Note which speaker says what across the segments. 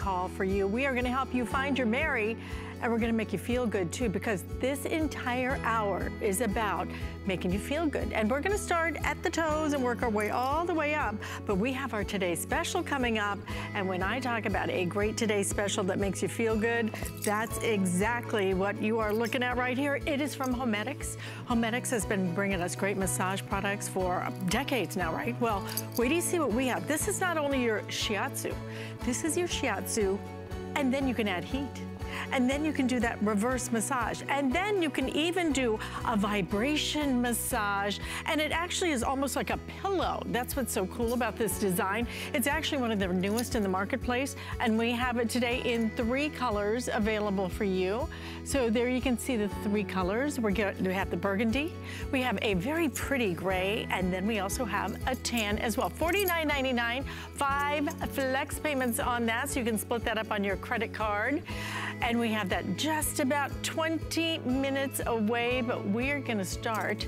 Speaker 1: call for you. We are gonna help you find your Merry and we're gonna make you feel good too because this entire hour is about making you feel good. And we're gonna start at the toes and work our way all the way up. But we have our Today Special coming up. And when I talk about a great Today Special that makes you feel good, that's exactly what you are looking at right here. It is from Homedics. Homedics has been bringing us great massage products for decades now, right? Well, wait till you see what we have. This is not only your shiatsu, this is your shiatsu, and then you can add heat and then you can do that reverse massage. And then you can even do a vibration massage. And it actually is almost like a pillow. That's what's so cool about this design. It's actually one of the newest in the marketplace. And we have it today in three colors available for you. So there you can see the three colors. We're get, we have the burgundy, we have a very pretty gray, and then we also have a tan as well. $49.99, five flex payments on that, so you can split that up on your credit card. And we have that just about 20 minutes away, but we're gonna start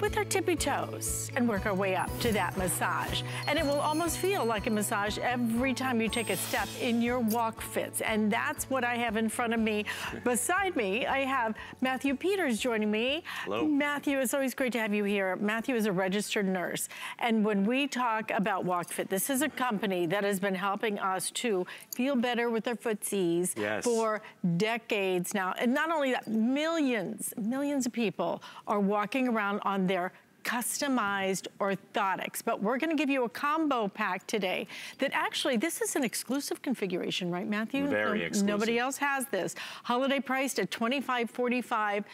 Speaker 1: with our tippy toes and work our way up to that massage. And it will almost feel like a massage every time you take a step in your WalkFits. And that's what I have in front of me. Beside me, I have Matthew Peters joining me.
Speaker 2: Hello.
Speaker 1: Matthew, it's always great to have you here. Matthew is a registered nurse. And when we talk about WalkFit, this is a company that has been helping us to feel better with our footsies
Speaker 2: yes.
Speaker 1: for decades now. And not only that, millions, millions of people are walking around on their customized orthotics. But we're gonna give you a combo pack today that actually, this is an exclusive configuration, right, Matthew?
Speaker 2: Very
Speaker 1: no,
Speaker 2: exclusive.
Speaker 1: Nobody else has this. Holiday priced at $25.45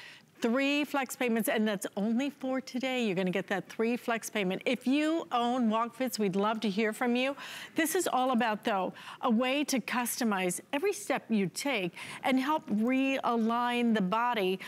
Speaker 1: three flex payments, and that's only for today. You're gonna get that three flex payment. If you own WalkFits, we'd love to hear from you. This is all about, though, a way to customize every step you take and help realign the body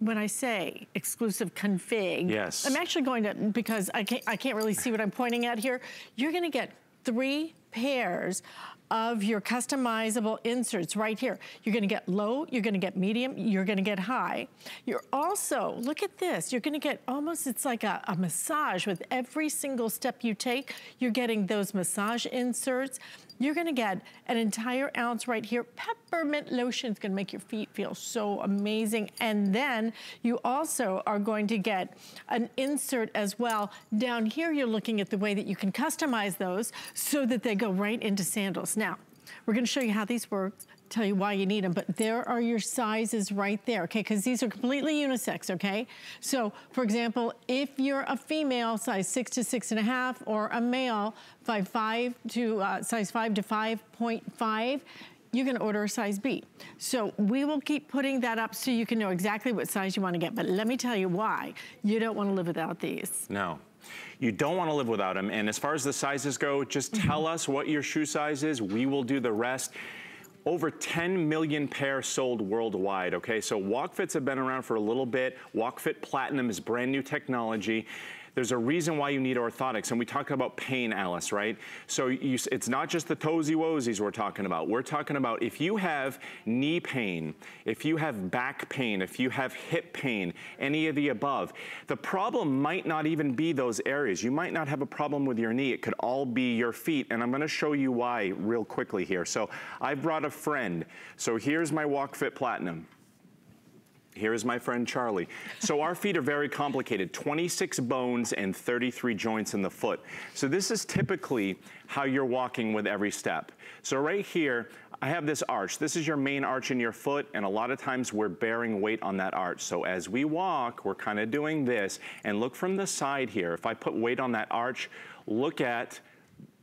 Speaker 1: when I say exclusive config,
Speaker 2: yes.
Speaker 1: I'm actually going to, because I can't, I can't really see what I'm pointing at here, you're gonna get three pairs of your customizable inserts right here. You're gonna get low, you're gonna get medium, you're gonna get high. You're also, look at this, you're gonna get almost, it's like a, a massage with every single step you take. You're getting those massage inserts. You're gonna get an entire ounce right here. Peppermint lotion is gonna make your feet feel so amazing. And then you also are going to get an insert as well. Down here, you're looking at the way that you can customize those so that they go right into sandals. Now, we're gonna show you how these work tell you why you need them, but there are your sizes right there, okay? Because these are completely unisex, okay? So, for example, if you're a female, size six to six and a half, or a male, five, five to, uh, size five to 5.5, you can order a size B. So we will keep putting that up so you can know exactly what size you wanna get. But let me tell you why you don't wanna live without these.
Speaker 2: No. You don't wanna live without them. And as far as the sizes go, just tell us what your shoe size is. We will do the rest over 10 million pairs sold worldwide, okay? So WalkFits have been around for a little bit. WalkFit Platinum is brand new technology. There's a reason why you need orthotics. And we talk about pain, Alyce, right? So you, it's not just the toesy woesies we're talking about. We're talking about if you have knee pain, if you have back pain, if you have hip pain, any of the above, the problem might not even be those areas. You might not have a problem with your knee. It could all be your feet. And I'm gonna show you why real quickly here. So I brought a friend. So here's my WalkFit Platinum. Here is my friend Charlie. So our feet are very complicated, 26 bones and 33 joints in the foot. So this is typically how you're walking with every step. So right here, I have this arch. This is your main arch in your foot, and a lot of times we're bearing weight on that arch. So as we walk, we're kind of doing this, and look from the side here. If I put weight on that arch, look at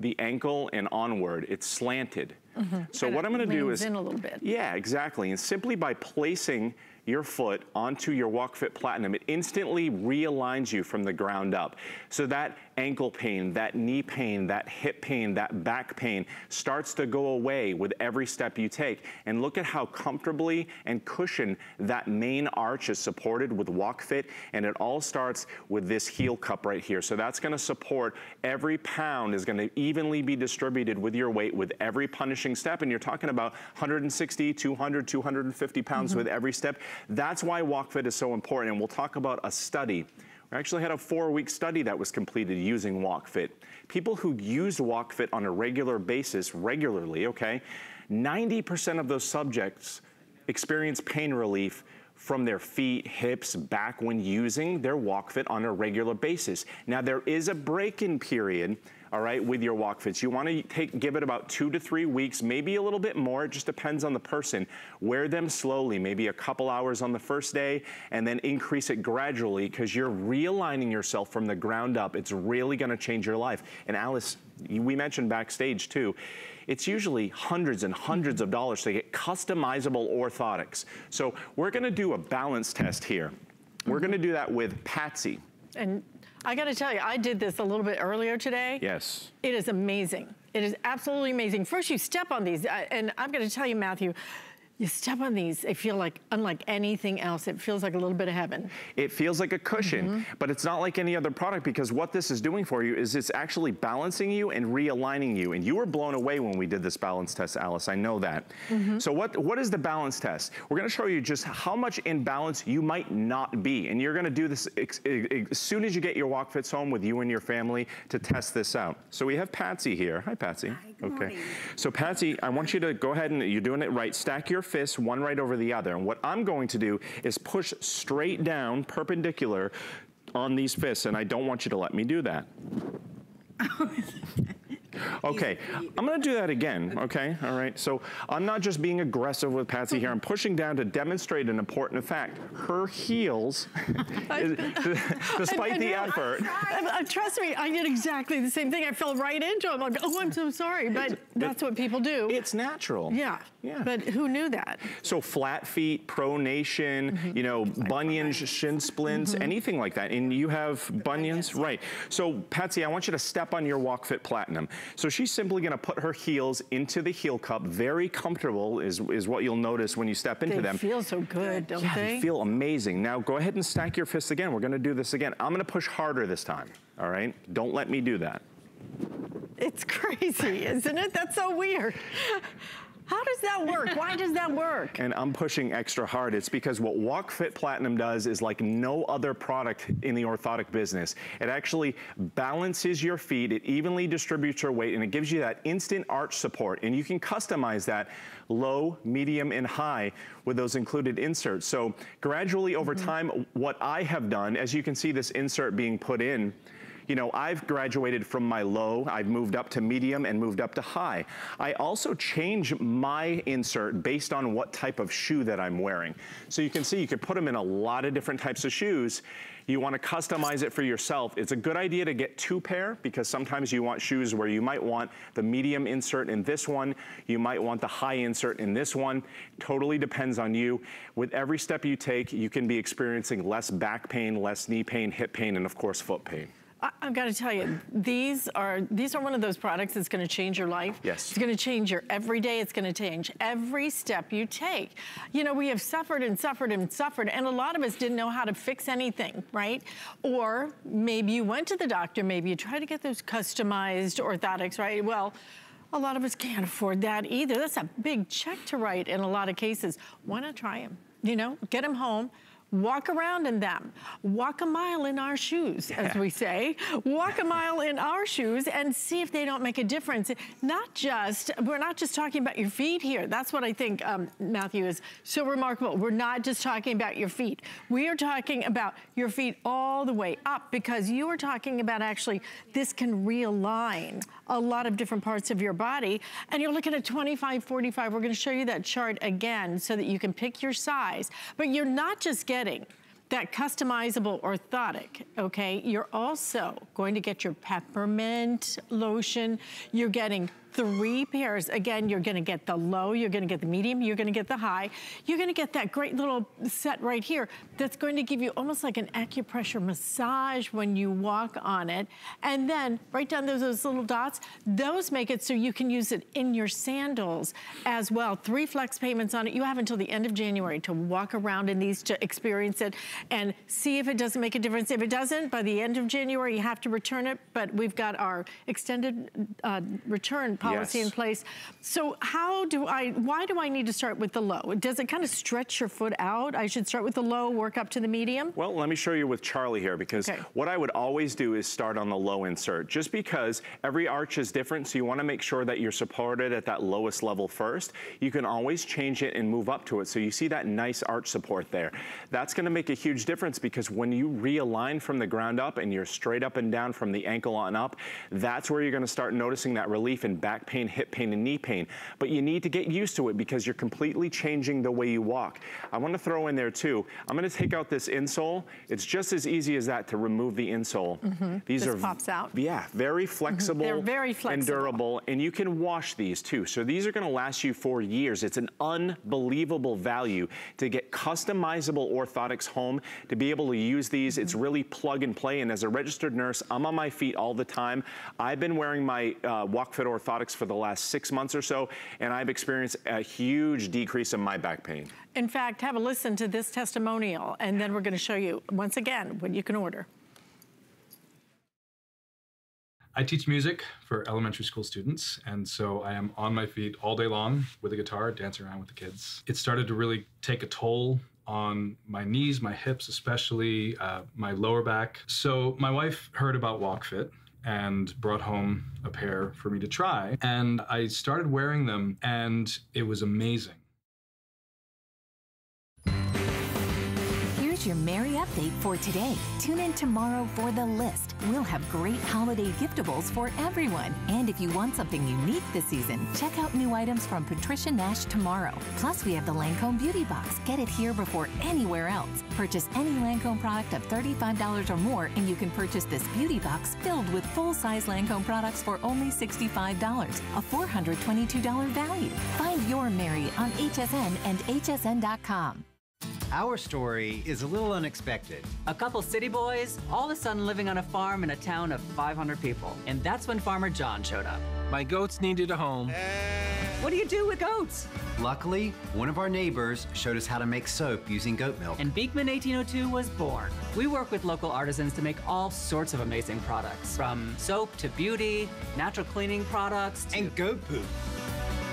Speaker 2: the ankle and onward. It's slanted. Mm -hmm. So what I'm gonna do is-
Speaker 1: in a little bit.
Speaker 2: Yeah, exactly. And simply by placing your foot onto your WalkFit Platinum, it instantly realigns you from the ground up. So that ankle pain, that knee pain, that hip pain, that back pain starts to go away with every step you take. And look at how comfortably and cushioned that main arch is supported with WalkFit. And it all starts with this heel cup right here. So that's gonna support every pound is gonna evenly be distributed with your weight with every punishing step. And you're talking about 160, 200, 250 pounds mm -hmm. with every step. That's why WalkFit is so important. And we'll talk about a study We actually had a four-week study that was completed using WalkFit. People who used WalkFit on a regular basis, regularly, okay, 90% of those subjects experience pain relief from their feet, hips, back when using their WalkFit on a regular basis. Now there is a break-in period all right, with your WalkFits. You wanna take, give it about two to three weeks, maybe a little bit more, it just depends on the person. Wear them slowly, maybe a couple hours on the first day, and then increase it gradually because you're realigning yourself from the ground up. It's really gonna change your life. And Alyce, we mentioned backstage too, it's usually hundreds and hundreds of dollars to get customizable orthotics. So we're gonna do a balance test here. We're gonna do that with Patsy.
Speaker 1: And I gotta tell you, I did this a little bit earlier today.
Speaker 2: Yes.
Speaker 1: It is amazing. It is absolutely amazing. First you step on these, uh, and I'm gonna tell you, Matthew, you step on these, they feel like, unlike anything else, it feels like a little bit of heaven.
Speaker 2: It feels like a cushion, mm -hmm. but it's not like any other product because what this is doing for you is it's actually balancing you and realigning you. And you were blown away when we did this balance test, Alyce, I know that. Mm -hmm. So what, what is the balance test? We're gonna show you just how much in balance you might not be. And you're gonna do this as soon as you get your WalkFits home with you and your family to test this out. So we have Patsy here. Hi, Patsy.
Speaker 3: Hi, okay. Morning.
Speaker 2: So Patsy, I want you to go ahead and you're doing it right. Stack your fists one right over the other. And what I'm going to do is push straight down, perpendicular, on these fists, and I don't want you to let me do that. Okay, I'm gonna do that again, okay? All right, so I'm not just being aggressive with Patsy here, I'm pushing down to demonstrate an important fact. Her heels, despite I, I the know, effort.
Speaker 1: Trust me, I did exactly the same thing. I fell right into them. I'm like, oh, I'm so sorry, but it's, that's what people do.
Speaker 2: It's natural.
Speaker 1: Yeah, yeah. but who knew that?
Speaker 2: So flat feet, pronation, mm -hmm. you know, bunions, shin splints, mm -hmm. anything like that. And you have bunions, right. So Patsy, I want you to step on your WalkFit Platinum. So she's simply gonna put her heels into the heel cup. Very comfortable is, is what you'll notice when you step into
Speaker 1: they
Speaker 2: them.
Speaker 1: They feel so good, don't
Speaker 2: yeah,
Speaker 1: they?
Speaker 2: they feel amazing. Now go ahead and stack your fists again. We're gonna do this again. I'm gonna push harder this time, all right? Don't let me do that.
Speaker 1: It's crazy, isn't it? That's so weird. How does that work? Why does that work?
Speaker 2: And I'm pushing extra hard. It's because what WalkFit Platinum does is like no other product in the orthotic business. It actually balances your feet, it evenly distributes your weight, and it gives you that instant arch support. And you can customize that low, medium, and high with those included inserts. So gradually over mm -hmm. time, what I have done, as you can see this insert being put in, you know, I've graduated from my low, I've moved up to medium and moved up to high. I also change my insert based on what type of shoe that I'm wearing. So you can see you can put them in a lot of different types of shoes. You wanna customize it for yourself. It's a good idea to get two pair because sometimes you want shoes where you might want the medium insert in this one, you might want the high insert in this one. Totally depends on you. With every step you take, you can be experiencing less back pain, less knee pain, hip pain, and of course foot pain.
Speaker 1: I, have got to tell you, these are these are one of those products that's going to change your life.
Speaker 2: Yes.
Speaker 1: It's going to change your everyday. It's going to change every step you take. You know, we have suffered and suffered and suffered, and a lot of us didn't know how to fix anything, right? Or maybe you went to the doctor, maybe you tried to get those customized orthotics, right? Well, a lot of us can't afford that either. That's a big check to write in a lot of cases. Why not try them? You know, get them home, walk around in them. Walk a mile in our shoes, as we say. Walk a mile in our shoes and see if they don't make a difference. Not just, we're not just talking about your feet here. That's what I think, um, Matthew, is so remarkable. We're not just talking about your feet. We are talking about your feet all the way up because you are talking about actually, this can realign a lot of different parts of your body. And you're looking at 25, 45. We're gonna show you that chart again so that you can pick your size. But you're not just getting that customizable orthotic, okay? You're also going to get your peppermint lotion. You're getting three pairs. Again, you're gonna get the low, you're gonna get the medium, you're gonna get the high. You're gonna get that great little set right here that's going to give you almost like an acupressure massage when you walk on it. And then right down those, little dots, those make it so you can use it in your sandals as well. Three flex payments on it. You have until the end of January to walk around in these to experience it and see if it doesn't make a difference. If it doesn't, by the end of January, you have to return it. But we've got our extended uh, return policy
Speaker 2: yes.
Speaker 1: in place. So how do I, why do I need to start with the low? Does it kind of stretch your foot out? I should start with the low, work up to the medium?
Speaker 2: Well, let me show you with Charlie here because okay. what I would always do is start on the low insert just because every arch is different. So you want to make sure that you're supported at that lowest level first. You can always change it and move up to it. So you see that nice arch support there. That's going to make a huge difference because when you realign from the ground up and you're straight up and down from the ankle on up, that's where you're going to start noticing that relief in back pain, hip pain, and knee pain. But you need to get used to it because you're completely changing the way you walk. I want to throw in there too, I'm going to take out this insole. It's just as easy as that to remove the insole.
Speaker 1: Mm -hmm. These are pops out.
Speaker 2: Yeah, very mm-hmm. flexible.
Speaker 1: They're very flexible.
Speaker 2: And durable. And you can wash these too. So these are going to last you for years. It's an unbelievable value to get customizable orthotics home, to be able to use these. Mm -hmm. It's mm-hmm. really plug and play. And as a registered nurse, I'm on my feet all the time. I've been wearing my uh, WalkFit orthotics for the last six months or so, and I've experienced a huge decrease in my back pain.
Speaker 1: In fact, have a listen to this testimonial, and then we're gonna show you, once again, what you can order.
Speaker 3: I teach music for elementary school students, and so I am on my feet all day long with a guitar, dancing around with the kids. It started to really take a toll on my knees, my hips, especially uh, my lower back. So my wife heard about WalkFit and brought home a pair for me to try, and I started wearing them, and it was amazing.
Speaker 4: Your Merry update for today. Tune in tomorrow for the list. We'll have great holiday giftables for everyone. And if you want something unique this season, check out new items from Patricia Nash tomorrow. Plus, we have the Lancome Beauty Box. Get it here before anywhere else. Purchase any Lancome product of $35 or more, and you can purchase this beauty box filled with full-size Lancome products for only $65, a $422 value. Find your Merry on HSN and hsn.com.
Speaker 5: Our story is a little unexpected.
Speaker 6: A couple city boys, all of a sudden living on a farm in a town of 500 people. And that's when Farmer John showed up.
Speaker 7: My goats needed a home.
Speaker 6: What do you do with goats?
Speaker 5: Luckily, one of our neighbors showed us how to make soap using goat milk.
Speaker 6: And Beekman 1802 was born. We work with local artisans to make all sorts of amazing products, from soap to beauty, natural cleaning products,
Speaker 5: and goat poop.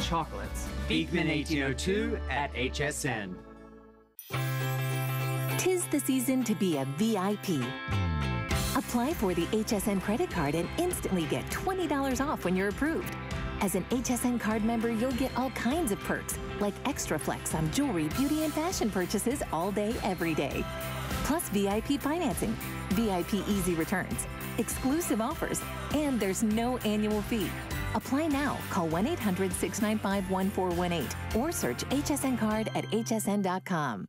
Speaker 6: Chocolates. Beekman 1802 at HSN.
Speaker 4: Tis the season to be a VIP. Apply for the HSN credit card and instantly get $20 off when you're approved. As an HSN card member, you'll get all kinds of perks, like extra flex on jewelry, beauty, and fashion purchases all day, every day. Plus VIP financing, VIP easy returns, exclusive offers, and there's no annual fee. Apply now. Call 1 800 695 1418 or search HSN card at hsn.com.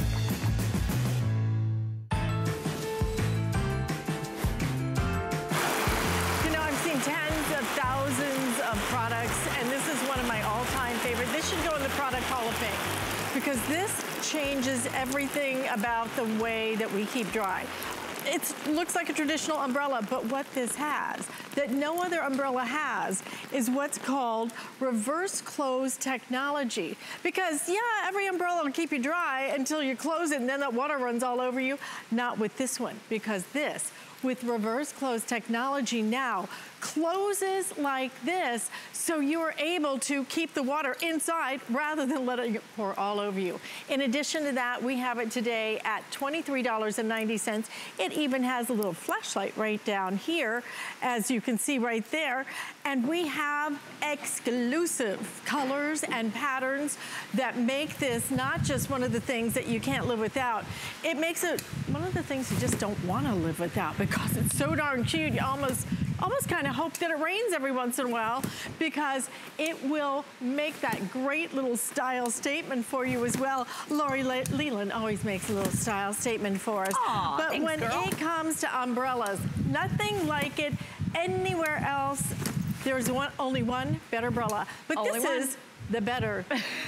Speaker 1: Because this changes everything about the way that we keep dry. It looks like a traditional umbrella, but what this has, that no other umbrella has, is what's called reverse close technology. Because yeah, every umbrella will keep you dry until you close it and then that water runs all over you. Not with this one, because this, with reverse close technology now, closes like this so you're able to keep the water inside rather than letting it pour all over you. In addition to that, we have it today at $23.90. It even has a little flashlight right down here, as you can see right there. And we have exclusive colors and patterns that make this not just one of the things that you can't live without. It makes it one of the things you just don't want to live without because it's so darn cute. You almost almost kind of hope that it rains every once in a while because it will make that great little style statement for you as well. Lori Le Leland always makes a little style statement for us.
Speaker 6: Aww,
Speaker 1: but
Speaker 6: thanks,
Speaker 1: when
Speaker 6: girl.
Speaker 1: it comes to umbrellas, nothing like it anywhere else. There's one, only one better umbrella. But
Speaker 6: only
Speaker 1: this
Speaker 6: one.
Speaker 1: is the better,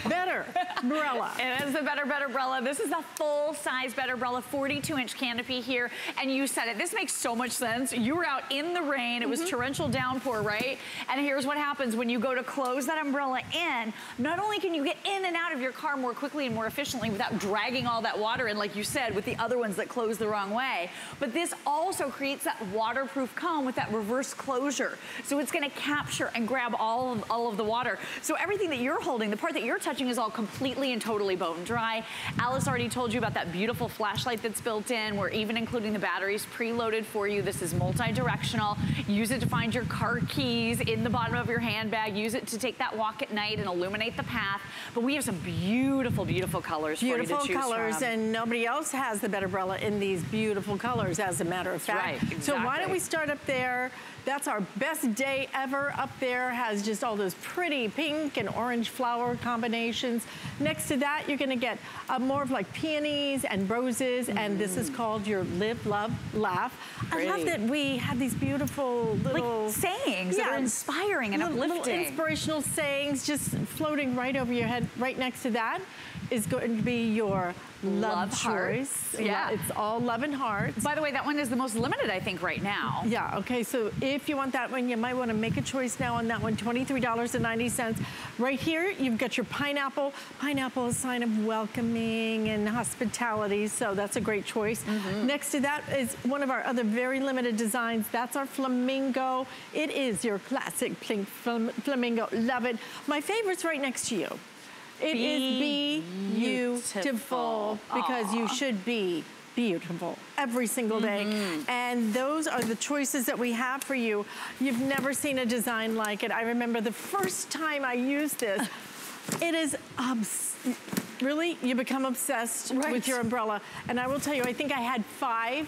Speaker 1: better umbrella.
Speaker 7: It is the better, better umbrella. This is the full size better umbrella, 42 inch canopy here. And you said it, this makes so much sense. You were out in the rain, it was mm -hmm. torrential downpour, right? And here's what happens when you go to close that umbrella in, not only can you get in and out of your car more quickly and more efficiently without dragging all that water in, like you said, with the other ones that close the wrong way, but this also creates that waterproof cone with that reverse closure. So it's gonna capture and grab all of, all of the water. So everything that you're holding, the part that you're touching is all completely and totally bone dry. Alyce already told you about that beautiful flashlight that's built in. We're even including the batteries preloaded for you. This is multi-directional. Use it to find your car keys in the bottom of your handbag. Use it to take that walk at night and illuminate the path. But we have some beautiful, beautiful colors
Speaker 1: beautiful
Speaker 7: for you to choose
Speaker 1: colors,
Speaker 7: from.
Speaker 1: and nobody else has the better umbrella in these beautiful colors, as a matter of fact.
Speaker 7: Right, exactly.
Speaker 1: So why don't we start up there? That's our best day ever up there. Has just all those pretty pink and orange flower combinations. Next to that, you're gonna get uh, more of like peonies and roses, mm. and this is mm. called your Live, Love, Laugh. Pretty. I love that we have these beautiful little...
Speaker 7: Like sayings yeah, that are inspiring and
Speaker 1: little,
Speaker 7: uplifting.
Speaker 1: Little inspirational sayings just floating right over your head. Right next to that is going to be your love, love choice.
Speaker 7: Yeah.
Speaker 1: It's all love and hearts.
Speaker 7: By the way, that one is the most limited, I think, right now.
Speaker 1: Yeah, okay, so if you want that one, you might want to make a choice now on that one, $23.90. Right here, you've got your pineapple. Pineapple is a sign of welcoming and hospitality, so that's a great choice. Mm -hmm. Next to that is one of our other very limited designs. That's our flamingo. It is your classic pink flamingo. Love it. My favorite's right next to you. It be is beautiful, beautiful because Aww. you should be beautiful every single day. Mm -hmm. And those are the choices that we have for you. You've never seen a design like it. I remember the first time I used this, it is really, you become obsessed right. with your umbrella. And I will tell you, I think I had five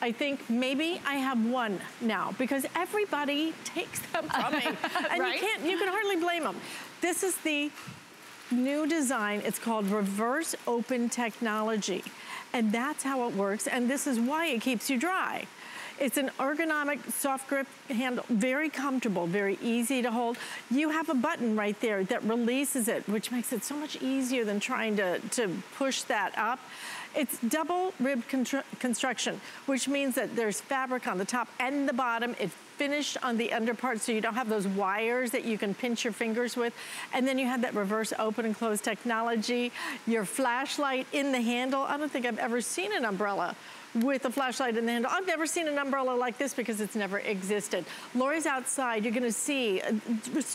Speaker 1: I think maybe I have one now because everybody takes them from me. And right? you can't, you can hardly blame them. This is the new design. It's called reverse open technology. And that's how it works. And this is why it keeps you dry. It's an ergonomic soft grip handle, very comfortable, very easy to hold. You have a button right there that releases it, which makes it so much easier than trying to, to push that up. It's double rib construction, which means that there's fabric on the top and the bottom. It finished on the under part so you don't have those wires that you can pinch your fingers with. And then you have that reverse open and close technology. Your flashlight in the handle. I don't think I've ever seen an umbrella with a flashlight in the handle. I've never seen an umbrella like this because it's never existed. Lori's outside, you're gonna see uh,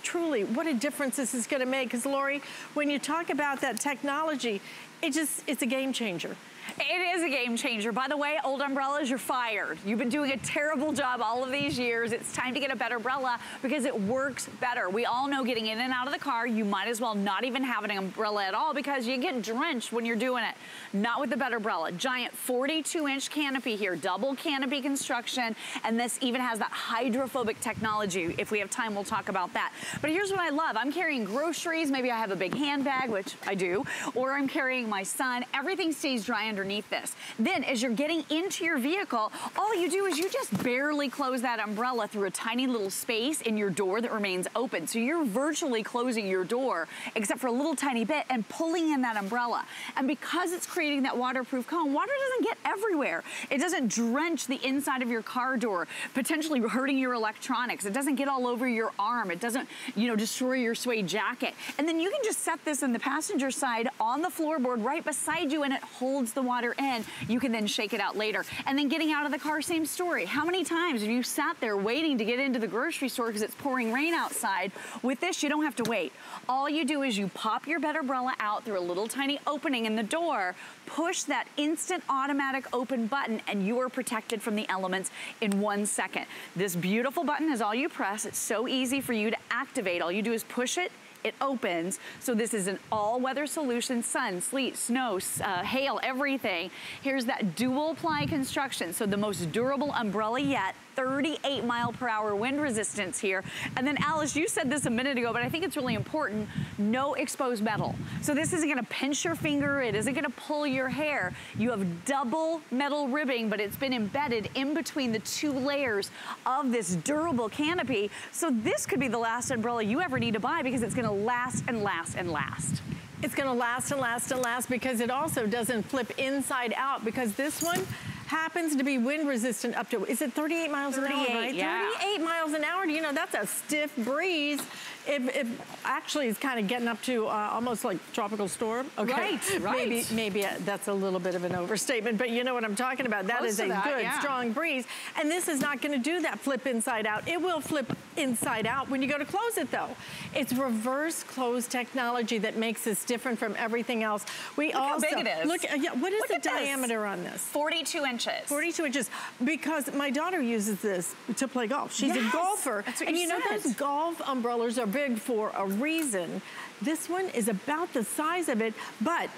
Speaker 1: truly what a difference this is gonna make. Because Lori, when you talk about that technology, it just, it's a game changer.
Speaker 7: It is a game changer. By the way, old umbrellas, you're fired. You've been doing a terrible job all of these years. It's time to get a better umbrella because it works better. We all know getting in and out of the car, you might as well not even have an umbrella at all because you get drenched when you're doing it. Not with the better umbrella. Giant 42 inch canopy here, double canopy construction, and this even has that hydrophobic technology. If we have time, we'll talk about that. But here's what I love. I'm carrying groceries. Maybe I have a big handbag, which I do, or I'm carrying my son. Everything stays dry underneath this. Then as you're getting into your vehicle, all you do is you just barely close that umbrella through a tiny little space in your door that remains open. So you're virtually closing your door except for a little tiny bit and pulling in that umbrella. And because it's creating that waterproof cone, water doesn't get everywhere. It doesn't drench the inside of your car door, potentially hurting your electronics. It doesn't get all over your arm. It doesn't, you know, destroy your suede jacket. And then you can just set this in the passenger side on the floorboard right beside you and it holds the water in. You can then shake it out later. And then getting out of the car, same story. How many times have you sat there waiting to get into the grocery store because it's pouring rain outside? With this, you don't have to wait. All you do is you pop your bed umbrella out through a little tiny opening in the door, push that instant automatic open button, and you are protected from the elements in one second. This beautiful button is all you press. It's so easy for you to activate. All you do is push it, it opens. So this is an all-weather solution, sun, sleet, snow, uh, hail, everything. Here's that dual ply construction. So the most durable umbrella yet 38 mile per hour wind resistance here. And then Alyce, you said this a minute ago, but I think it's really important, no exposed metal. So this isn't gonna pinch your finger, it isn't gonna pull your hair. You have double metal ribbing, but it's been embedded in between the two layers of this durable canopy. So this could be the last umbrella you ever need to buy because it's gonna last and last and last.
Speaker 1: It's gonna last and last and last because it also doesn't flip inside out because this one happens to be wind resistant up to, is it 38 miles 38, an hour, right?
Speaker 7: Yeah.
Speaker 1: 38 miles an hour, you know, that's a stiff breeze. It, it actually is kind of getting up to uh, almost like tropical storm. Okay.
Speaker 7: Right, right.
Speaker 1: Maybe, maybe uh, that's a little bit of an overstatement, but you know what I'm talking about. That
Speaker 7: Close
Speaker 1: is a
Speaker 7: that,
Speaker 1: good,
Speaker 7: yeah.
Speaker 1: strong breeze. And this is not gonna do that flip inside out. It will flip inside out when you go to close it though. It's reverse close technology that makes this different from everything else. We
Speaker 7: Look how
Speaker 1: also,
Speaker 7: big it is.
Speaker 1: Look, uh, yeah, what is
Speaker 7: Look
Speaker 1: the
Speaker 7: at this.
Speaker 1: diameter on this?
Speaker 7: 42 inches.
Speaker 1: 42 inches because my daughter uses this to play golf. She's
Speaker 7: Yes,
Speaker 1: a golfer.
Speaker 7: that's what
Speaker 1: and
Speaker 7: you
Speaker 1: you know those golf umbrellas are big for a reason. This one is about the size of it, but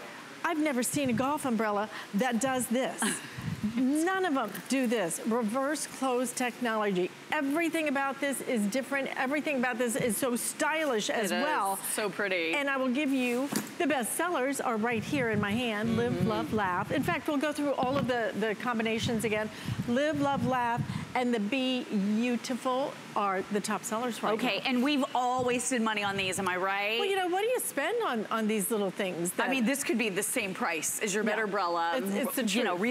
Speaker 1: I've never seen a golf umbrella that does this. None of them do this. Reverse close technology. Everything about this is different. Everything about this is so stylish as
Speaker 7: It
Speaker 1: well.
Speaker 7: So pretty.
Speaker 1: And I will give you the best sellers are right here in my hand. Live,
Speaker 7: Mm-hmm.
Speaker 1: love, laugh. In fact, we'll go through all of the, the combinations again. Live, love, laugh, and the Be Beautiful are the top sellers right
Speaker 7: Okay,
Speaker 1: now.
Speaker 7: and we've all wasted money on these, am I right?
Speaker 1: Well, you know, what do you spend on, on these little things?
Speaker 7: I mean, this could be the same price as your
Speaker 1: Yeah.
Speaker 7: better umbrella.
Speaker 1: It's- it's the
Speaker 7: You know,
Speaker 1: truth.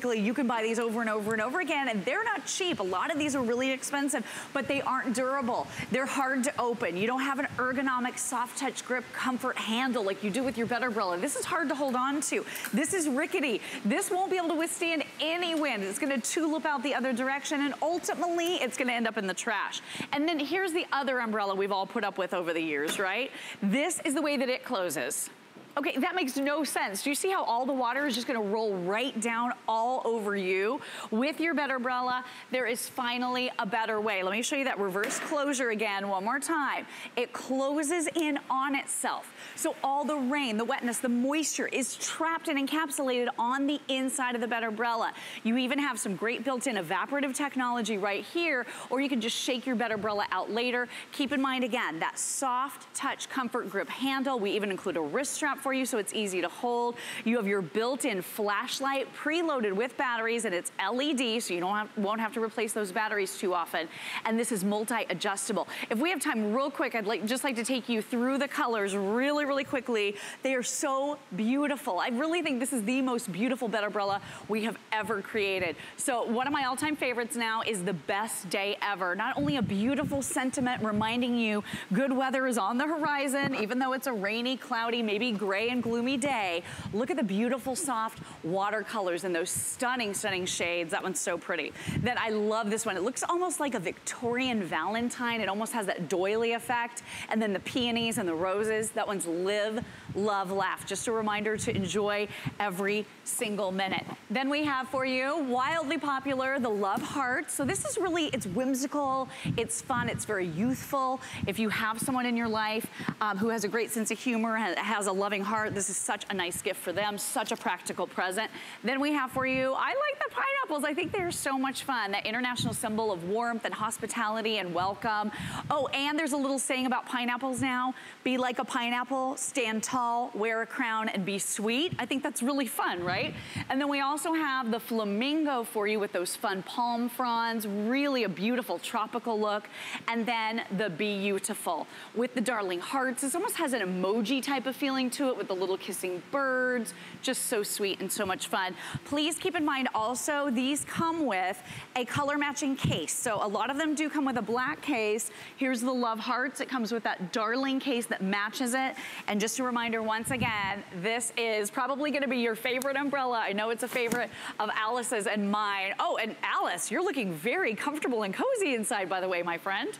Speaker 7: Realistically, you can buy these over and over and over again, and they're not cheap. A lot of these are really expensive, but they aren't durable. They're hard to open. You don't have an ergonomic soft touch grip comfort handle like you do with your better umbrella. This is hard to hold on to. This is rickety. This won't be able to withstand any wind. It's gonna tulip out the other direction, and ultimately, it's gonna end up in the trash. And then here's the other umbrella we've all put up with over the years, right? This is the way that it closes. Okay, that makes no sense. Do you see how all the water is just gonna roll right down all over you? With your better umbrella, there is finally a better way. Let me show you that reverse closure again one more time. It closes in on itself. So all the rain, the wetness, the moisture is trapped and encapsulated on the inside of the better umbrella. You even have some great built-in evaporative technology right here, or you can just shake your better umbrella out later. Keep in mind again, that soft touch comfort grip handle. We even include a wrist strap for you so it's easy to hold. You have your built-in flashlight preloaded with batteries and it's LED so you don't have, won't have to replace those batteries too often. And this is multi-adjustable. If we have time real quick, I'd like just like to take you through the colors really, really quickly. They are so beautiful. I really think this is the most beautiful bed umbrella we have ever created. So one of my all-time favorites now is the best day ever. Not only a beautiful sentiment reminding you good weather is on the horizon, even though it's a rainy, cloudy, maybe gray and gloomy day. Look at the beautiful soft watercolors and those stunning, stunning shades. That one's so pretty. Then I love this one. It looks almost like a Victorian Valentine. It almost has that doily effect. And then the peonies and the roses. That one's live, love, laugh. Just a reminder to enjoy every single minute. Then we have for you, wildly popular, the Love Heart. So this is really, it's whimsical, it's fun, it's very youthful. If you have someone in your life um, who has a great sense of humor, ha- has a loving heart, this is such a nice gift for them, such a practical present. Then we have for you, I like the pineapples. I think they're so much fun. That international symbol of warmth and hospitality and welcome. Oh, and there's a little saying about pineapples now. Be like a pineapple, stand tall, wear a crown, and be sweet. I think that's really fun, right? And then we also have the flamingo for you with those fun palm fronds, really a beautiful tropical look. And then the beautiful with the darling hearts. This almost has an emoji type of feeling to it with the little kissing birds. Just so sweet and so much fun. Please keep in mind also, these come with a color matching case. So a lot of them do come with a black case. Here's the love hearts. It comes with that darling case that matches it. And just a reminder once again, this is probably gonna be your favorite umbrella. I know it's a favorite of Alyce's and mine. Oh, and Alyce, you're looking very comfortable and cozy inside, by the way, my friend.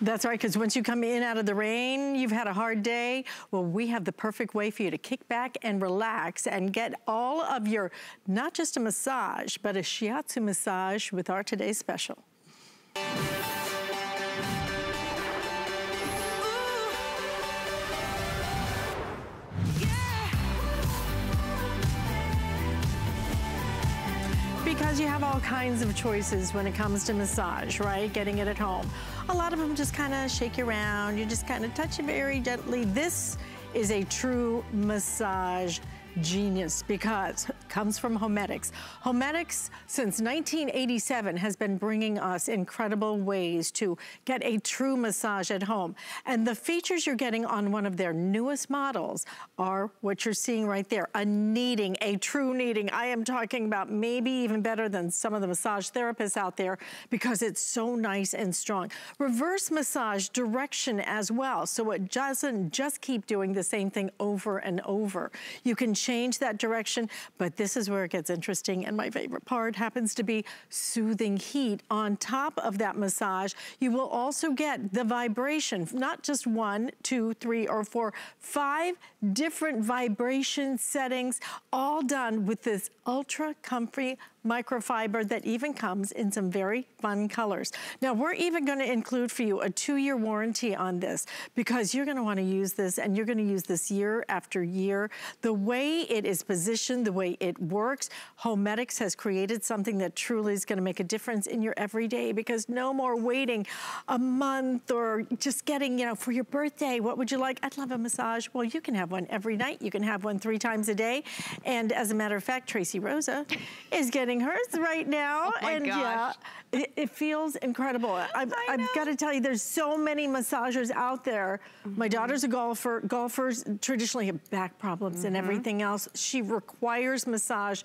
Speaker 1: That's right, because once you come in out of the rain, you've had a hard day. Well, we have the perfect way for you to kick back and relax and get all of your, not just a massage, but a shiatsu massage with our today's special. Because you have all kinds of choices when it comes to massage, right? Getting it at home. A lot of them just kind of shake you around. You just kind of touch it very gently. This is a true massage genius because it comes from Homedics. Homedics, since 1987, has been bringing us incredible ways to get a true massage at home. And the features you're getting on one of their newest models are what you're seeing right there, a kneading, a true kneading. I am talking about maybe even better than some of the massage therapists out there because it's so nice and strong. Reverse massage direction as well, so it doesn't just keep doing the same thing over and over. You can change that direction, but this is where it gets interesting. And my favorite part happens to be soothing heat. On top of that massage, you will also get the vibration, not just one, two, three, or four, five different vibration settings, all done with this ultra comfy microfiber that even comes in some very fun colors. Now we're even gonna include for you a two-year warranty on this because you're gonna wanna use this and you're gonna use this year after year. The way it is positioned, the way it works, Homedics has created something that truly is gonna make a difference in your everyday because no more waiting a month or just getting, you know, for your birthday, what would you like? I'd love a massage. Well, you can have one every night. You can have one three times a day. And as a matter of fact, Tracy Rosa is getting hers right now.
Speaker 8: Oh
Speaker 1: and
Speaker 8: gosh.
Speaker 1: yeah, it, it, feels incredible. I've, I've got to tell you, there's so many massagers out there. Mm -hmm. My daughter's a golfer. Golfers traditionally have back problems mm -hmm. and
Speaker 8: Mm-hmm.
Speaker 1: everything else. She requires massage.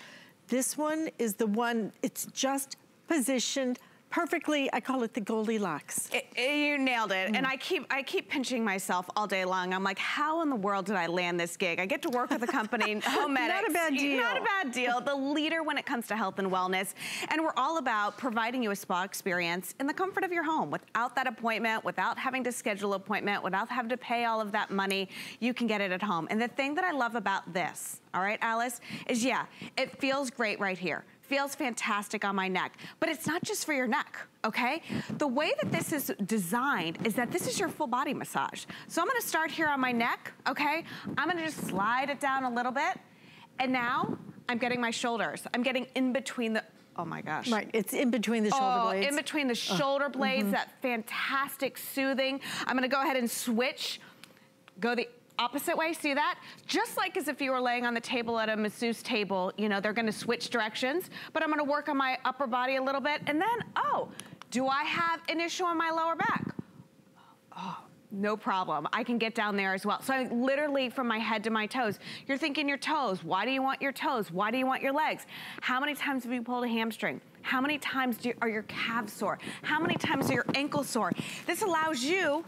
Speaker 1: This one is the one, it's just positioned perfectly, I call it the Goldilocks.
Speaker 8: It, it, you nailed it. Mm. And I keep I keep pinching myself all day long. I'm like, how in the world did I land this gig? I get to work with a company, Homedics.
Speaker 1: Not a bad deal.
Speaker 8: Not a bad deal. The leader when it comes to health and wellness. And we're all about providing you a spa experience in the comfort of your home without that appointment, without having to schedule an appointment, without having to pay all of that money. You can get it at home. And the thing that I love about this, all right, Alyce, is yeah, it feels great right here feels fantastic on my neck. But it's not just for your neck, okay? The way that this is designed is that this is your full body massage. So I'm gonna start here on my neck, okay? I'm gonna just slide it down a little bit. And now I'm getting my shoulders. I'm getting in between the, oh my gosh.
Speaker 1: Right, it's in between the shoulder
Speaker 8: oh,
Speaker 1: blades.
Speaker 8: in between the shoulder blades, mm -hmm. that fantastic soothing. I'm gonna go ahead and switch, go the opposite way, see that? Just like as if you were laying on the table at a masseuse table, you know, they're gonna switch directions, but I'm gonna work on my upper body a little bit, and then, oh, do I have an issue on my lower back? Oh, no problem. I can get down there as well. So I literally from my head to my toes. You're thinking your toes. Why do you want your toes? Why do you want your legs? How many times have you pulled a hamstring? How many times you, are your calves sore? How many times are your ankles sore? This allows you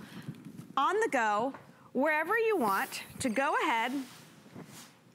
Speaker 8: on the go wherever you want to go ahead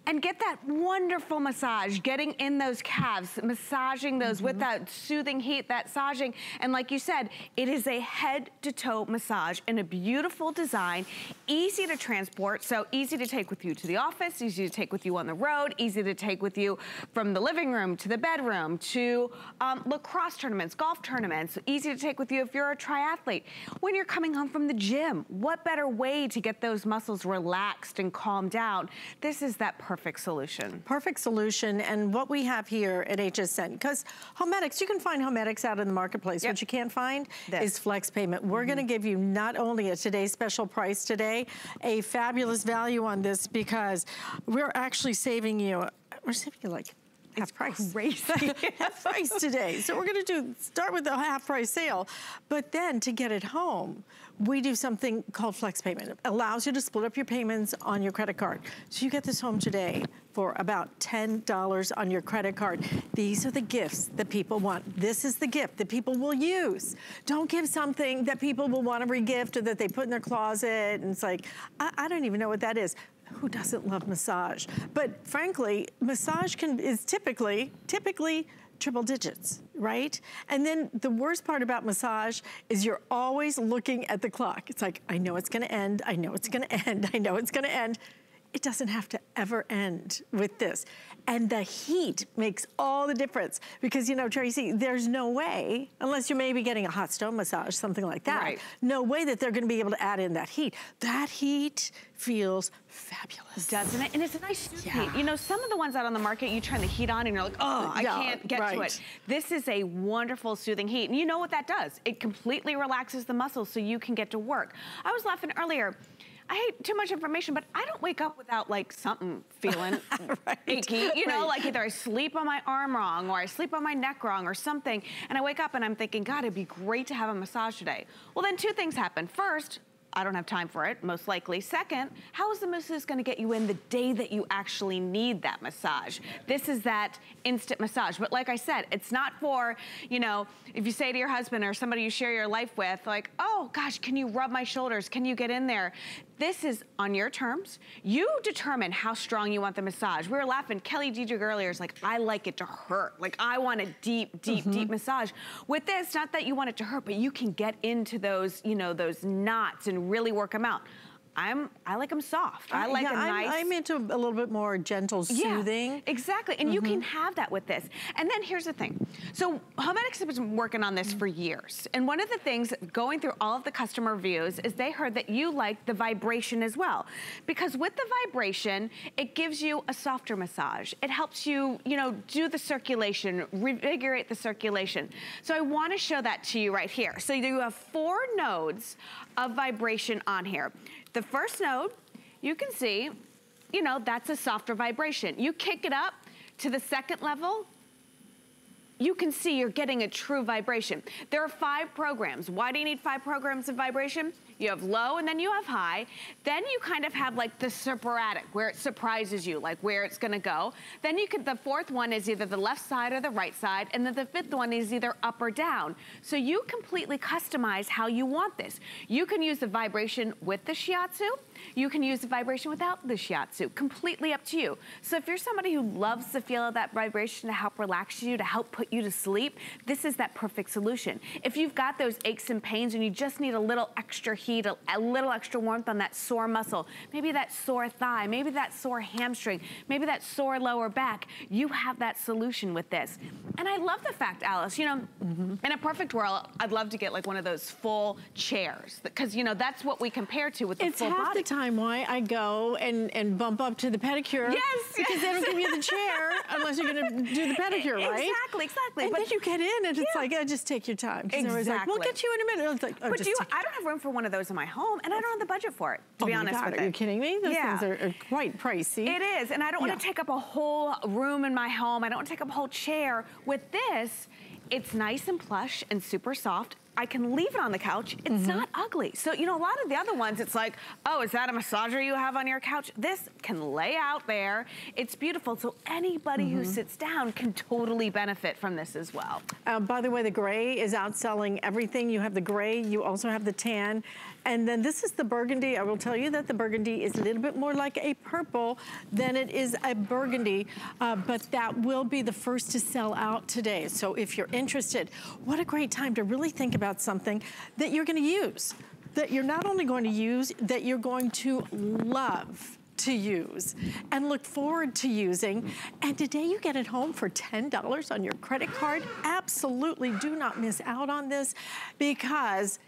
Speaker 8: and get that wonderful massage, getting in those calves, massaging those mm -hmm. with
Speaker 1: Mm-hmm.
Speaker 8: that soothing heat, that massaging. And like you said, it is a head to toe massage in a beautiful design, easy to transport, so easy to take with you to the office, easy to take with you on the road, easy to take with you from the living room to the bedroom to um, lacrosse tournaments, golf tournaments, easy to take with you if you're a triathlete. When you're coming home from the gym, what better way to get those muscles relaxed and calmed down? This is that perfect perfect solution.
Speaker 1: Perfect solution, and what we have here at HSN, because Homedics, you can find Homedics out in the marketplace. Yep. What you can't find this. is flex payment. We're mm -hmm. gonna give you not only a today's special price today, a fabulous value on this because we're actually saving you, we're saving you like half price.
Speaker 8: Crazy.
Speaker 1: half price today. So we're gonna do, start with the half price sale, but then to get it home, we do something called flex payment. It allows you to split up your payments on your credit card. So you get this home today for about $10 on your credit card. These are the gifts that people want. This is the gift that people will use. Don't give something that people will want to regift or that they put in their closet and it's like, I, I don't even know what that is who doesn't love massage? But frankly, massage can is typically, typically triple digits, right? And then the worst part about massage is you're always looking at the clock. It's like, I know it's gonna end, I know it's gonna end, I know it's gonna end. It doesn't have to ever end with this. And the heat makes all the difference because, you know, Tracy, there's no way, unless you're maybe getting a hot stone massage, something like that,
Speaker 8: Right.
Speaker 1: no way that they're gonna be able to add in that heat. That heat feels fabulous.
Speaker 8: Doesn't it? And it's a nice smooth
Speaker 1: Yeah.
Speaker 8: heat. You know, some of the ones out on the market, you turn the heat on and you're like, oh, I
Speaker 1: Yeah,
Speaker 8: can't get to
Speaker 1: right.
Speaker 8: it. This is a wonderful soothing heat. And you know what that does? It completely relaxes the muscles so you can get to work. I was laughing earlier. I hate too much information, but I don't wake up without like something feeling achy. You know,
Speaker 1: right.
Speaker 8: like either I sleep on my arm wrong or I sleep on my neck wrong or something. And I wake up and I'm thinking, God, it'd be great to have a massage today. Well, then two things happen. First, I don't have time for it, most likely. Second, how is the masseuse gonna get you in the day that you actually need that massage? This is that instant massage. But like I said, it's not for, you know, if you say to your husband or somebody you share your life with, like, oh gosh, can you rub my shoulders? Can you get in there? This is on your terms. You determine how strong you want the massage. We were laughing, Kelly Diedrich earlier is like, I like it to hurt. Like I want a deep, deep, deep mm-hmm. massage. With this, not that you want it to hurt, but you can get into those, you know, those knots and really work them out. I'm, I like them soft. I uh, like
Speaker 1: yeah,
Speaker 8: a
Speaker 1: I'm,
Speaker 8: nice.
Speaker 1: I'm into a little bit more gentle, soothing.
Speaker 8: Yeah, exactly. And you can mm-hmm. have that with this. And then here's the thing. So Homedics has been working on this for mm. years. And one of the things going through all of the customer reviews is they heard that you like the vibration as well. Because with the vibration, it gives you a softer massage. It helps you, you know, do the circulation, revigorate the circulation. So I want to show that to you right here. So you have four nodes of vibration on here. The first node, you can see, you know, that's a softer vibration. You kick it up to the second level, you can see you're getting a true vibration. There are five programs. Why do you need five programs of vibration? You have low and then you have high. Then you kind of have like the sporadic where it surprises you, like where it's gonna go. Then you could, the fourth one is either the left side or the right side. And then the fifth one is either up or down. So you completely customize how you want this. You can use the vibration with the shiatsu. You can use the vibration without the shiatsu, completely up to you. So if you're somebody who loves the feel of that vibration to help relax you, to help put you to sleep, this is that perfect solution. If you've got those aches and pains and you just need a little extra heat, a, a little extra warmth on that sore muscle, maybe that sore thigh, maybe that sore hamstring, maybe that sore lower back, you have that solution with this. And I love the fact, Alyce, you know, mm-hmm. in a perfect world, I'd love to get like one of those full chairs because, you know, that's what we compare to with the
Speaker 1: It's
Speaker 8: full
Speaker 1: half
Speaker 8: body.
Speaker 1: the time why I go and, and bump up to the pedicure.
Speaker 8: Yes,
Speaker 1: Because they don't give you the chair unless you're gonna do the pedicure, right?
Speaker 8: Exactly, exactly.
Speaker 1: And
Speaker 8: But-
Speaker 1: then you get in and it's
Speaker 8: Yeah.
Speaker 1: like, oh, just take your time. everybody's like, we'll get you in a minute. It's like, oh,
Speaker 8: But do you, I don't have room for one of those in my home, and I don't have the budget for it, to
Speaker 1: oh
Speaker 8: be honest
Speaker 1: God,
Speaker 8: with
Speaker 1: you.
Speaker 8: are
Speaker 1: you kidding me? Those
Speaker 8: Yeah.
Speaker 1: things are, are quite pricey.
Speaker 8: It is, and I don't want to take up a whole room in my home. I don't want to take up a whole chair. With this, it's nice and plush and super soft. I can leave it on the couch. It's
Speaker 1: Mm-hmm.
Speaker 8: not ugly. So, you know, a lot of the other ones, it's like, oh, is that a massager you have on your couch? This can lay out there. It's beautiful. So anybody who
Speaker 1: Mm-hmm.
Speaker 8: sits down can totally benefit from this as well.
Speaker 1: Uh, by the way, the gray is outselling everything. You have the gray, you also have the tan. And then this is the burgundy. I will tell you that the burgundy is a little bit more like a purple than it is a burgundy, uh, but that will be the first to sell out today. So if you're interested, what a great time to really think about something that you're gonna use, that you're not only going to use, that you're going to love to use and look forward to using. And today you get it home for $10 on your credit card. Absolutely do not miss out on this because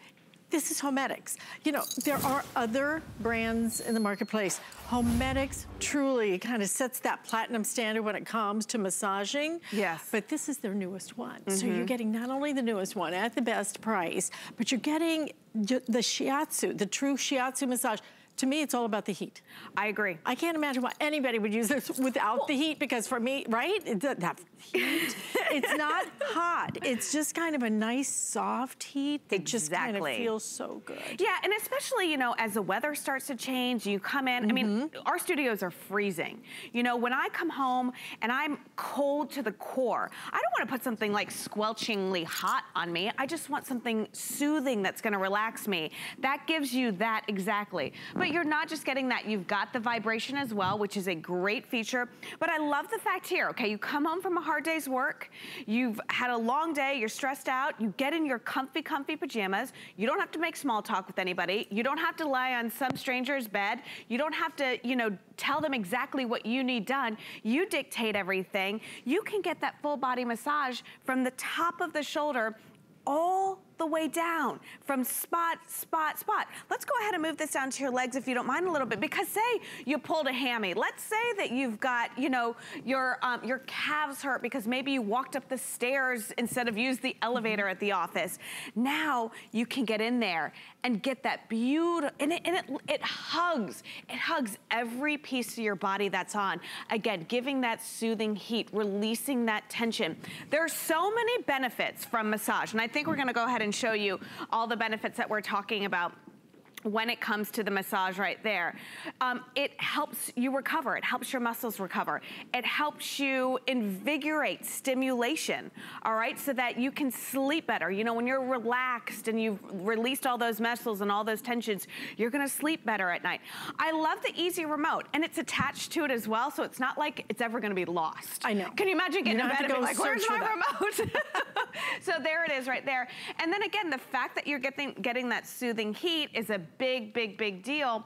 Speaker 1: this is Homedics. You know, there are other brands in the marketplace. Homedics truly kind of sets that platinum standard when it comes to massaging.
Speaker 8: Yes.
Speaker 1: But this is their newest one. So you're mm-hmm. getting not only the newest one at the best price, but you're getting the shiatsu, the true shiatsu massage. To me, it's all about the heat.
Speaker 8: I agree.
Speaker 1: I can't imagine why anybody would use this without the heat because for me, right? It, that, heat, it's not hot. It's just kind of a nice soft heat that just kind of feels so good.
Speaker 8: Yeah, and especially, you know, as the weather starts to change, you come in, I mean,
Speaker 1: Mm-hmm.
Speaker 8: our studios are freezing. You know, when I come home and I'm cold to the core, I don't want to put something like squelchingly hot on me. I just want something soothing that's going to relax me. That gives you that exactly. But but you're not just getting that. You've got the vibration as well, which is a great feature. But I love the fact here, okay, you come home from a hard day's work, you've had a long day, you're stressed out, you get in your comfy, comfy pajamas. You don't have to make small talk with anybody. You don't have to lie on some stranger's bed. You don't have to, you know, tell them exactly what you need done. You dictate everything. You can get that full body massage from the top of the shoulder all the way down from spot, spot, spot. Let's go ahead and move this down to your legs if you don't mind a little bit because say you pulled a hammy. Let's say that you've got, you know, your, um, your calves hurt because maybe you walked up the stairs instead of use the elevator at the office. Now you can get in there and get that beautiful, and, it, and it, it hugs, it hugs every piece of your body that's on. Again, giving that soothing heat, releasing that tension. There are so many benefits from massage, and I think we're gonna go ahead and show you all the benefits that we're talking about when it comes to the massage right there. Um, it helps you recover. It helps your muscles recover. It helps you invigorate stimulation, all right, so that you can sleep better. You know, when you're relaxed and you've released all those muscles and all those tensions, you're gonna sleep better at night. I love the easy remote, and it's attached to it as well, so it's not like it's ever gonna be lost.
Speaker 1: I know.
Speaker 8: Can you imagine getting
Speaker 1: you
Speaker 8: in bed and be like, where's my remote? so there it is right there. And then again, the fact that you're getting, getting that soothing heat is a big, big, big deal.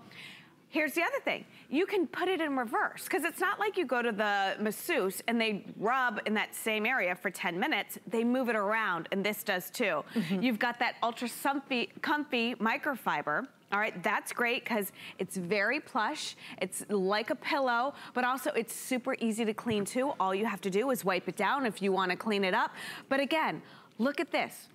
Speaker 8: Here's the other thing. You can put it in reverse because it's not like you go to the masseuse and they rub in that same area for 10 minutes. They move it around and this does too. Mm -hmm. You've got that ultra comfy, comfy microfiber. All right, that's great because it's very plush. It's like a pillow, but also it's super easy to clean too. All you have to do is wipe it down if you want to clean it up. But again, look at this.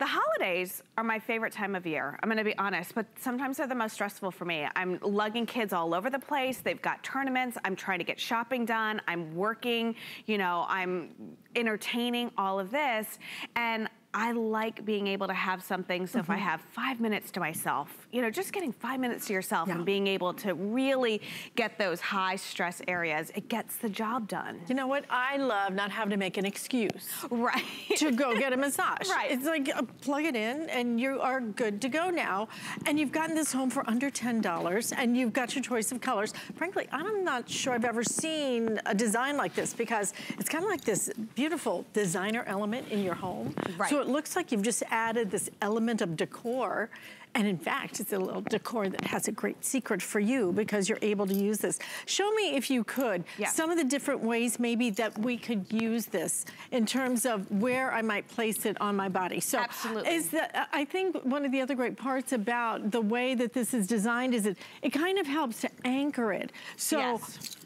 Speaker 8: The holidays are my favorite time of year, I'm gonna be honest, but sometimes they're the most stressful for me. I'm lugging kids all over the place. They've got tournaments. I'm trying to get shopping done. I'm working, you know, I'm entertaining all of this. And I like being able to have something, so mm -hmm. if I mm-hmm. have five minutes to myself, you know, just getting five minutes to yourself yeah. and being able to really get those high stress areas, it gets the job done.
Speaker 1: You know what? I love not having to make an excuse.
Speaker 8: Right.
Speaker 1: To go get a massage.
Speaker 8: right.
Speaker 1: It's like uh, plug it in and you are good to go now. And you've gotten this home for under $10 and you've got your choice of colors. Frankly, I'm not sure I've ever seen a design like this because it's kind of like this beautiful designer element in your home.
Speaker 8: Right.
Speaker 1: So it looks like you've just added this element of decor and in fact, it's a little decor that has a great secret for you because you're able to use this. Show me, if you could,
Speaker 8: yeah.
Speaker 1: some of the different ways maybe that we could use this in terms of where I might place it on my body. So
Speaker 8: Absolutely.
Speaker 1: is that, uh, I think one of the other great parts about the way that this is designed is it, it kind of helps to anchor it. So
Speaker 8: yes.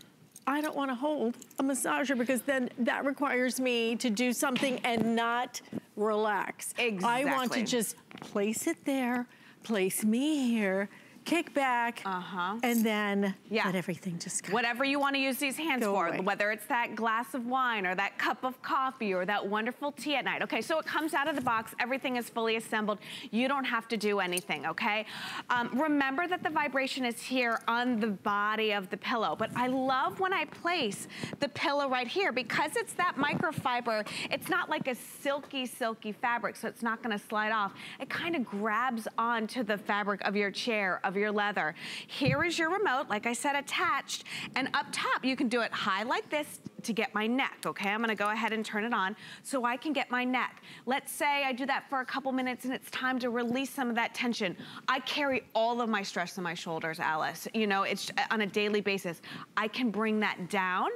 Speaker 1: I don't want to hold a massager because then that requires me to do something and not relax.
Speaker 8: Exactly.
Speaker 1: I want to just place it there, place me here, kick back,
Speaker 8: uh-huh.
Speaker 1: and then
Speaker 8: yeah.
Speaker 1: let everything just
Speaker 8: go. Whatever you want to use these hands
Speaker 1: go
Speaker 8: for,
Speaker 1: away.
Speaker 8: whether it's that glass of wine or that cup of coffee or that wonderful tea at night. Okay, so it comes out of the box, everything is fully assembled. You don't have to do anything, okay? Um, remember that the vibration is here on the body of the pillow, but I love when I place the pillow right here because it's that microfiber, it's not like a silky, silky fabric, so it's not gonna slide off. It kind of grabs onto the fabric of your chair, of of your leather. Here is your remote, like I said, attached. And up top, you can do it high like this to get my neck, okay? I'm gonna go ahead and turn it on so I can get my neck. Let's say I do that for a couple minutes and it's time to release some of that tension. I carry all of my stress on my shoulders, Alyce. You know, it's uh, on a daily basis. I can bring that down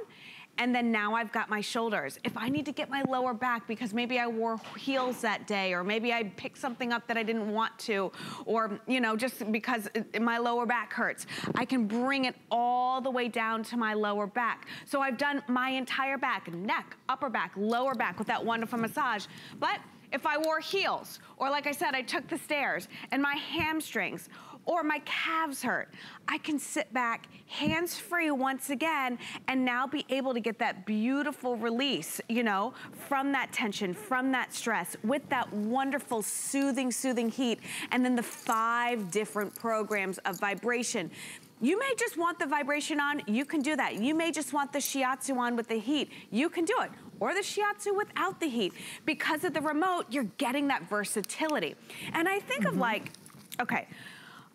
Speaker 8: and then now I've got my shoulders. If I need to get my lower back because maybe I wore heels that day or maybe I picked something up that I didn't want to or, you know, just because my lower back hurts, I can bring it all the way down to my lower back. So I've done my entire back, neck, upper back, lower back with that wonderful massage. But if I wore heels, or like I said, I took the stairs and my hamstrings, or my calves hurt. I can sit back hands-free once again and now be able to get that beautiful release, you know, from that tension, from that stress, with that wonderful soothing, soothing heat, and then the five different programs of vibration. You may just want the vibration on, you can do that. You may just want the shiatsu on with the heat, you can do it. Or the shiatsu without the heat. Because of the remote, you're getting that versatility. And I think mm -hmm. of mm-hmm. like, okay,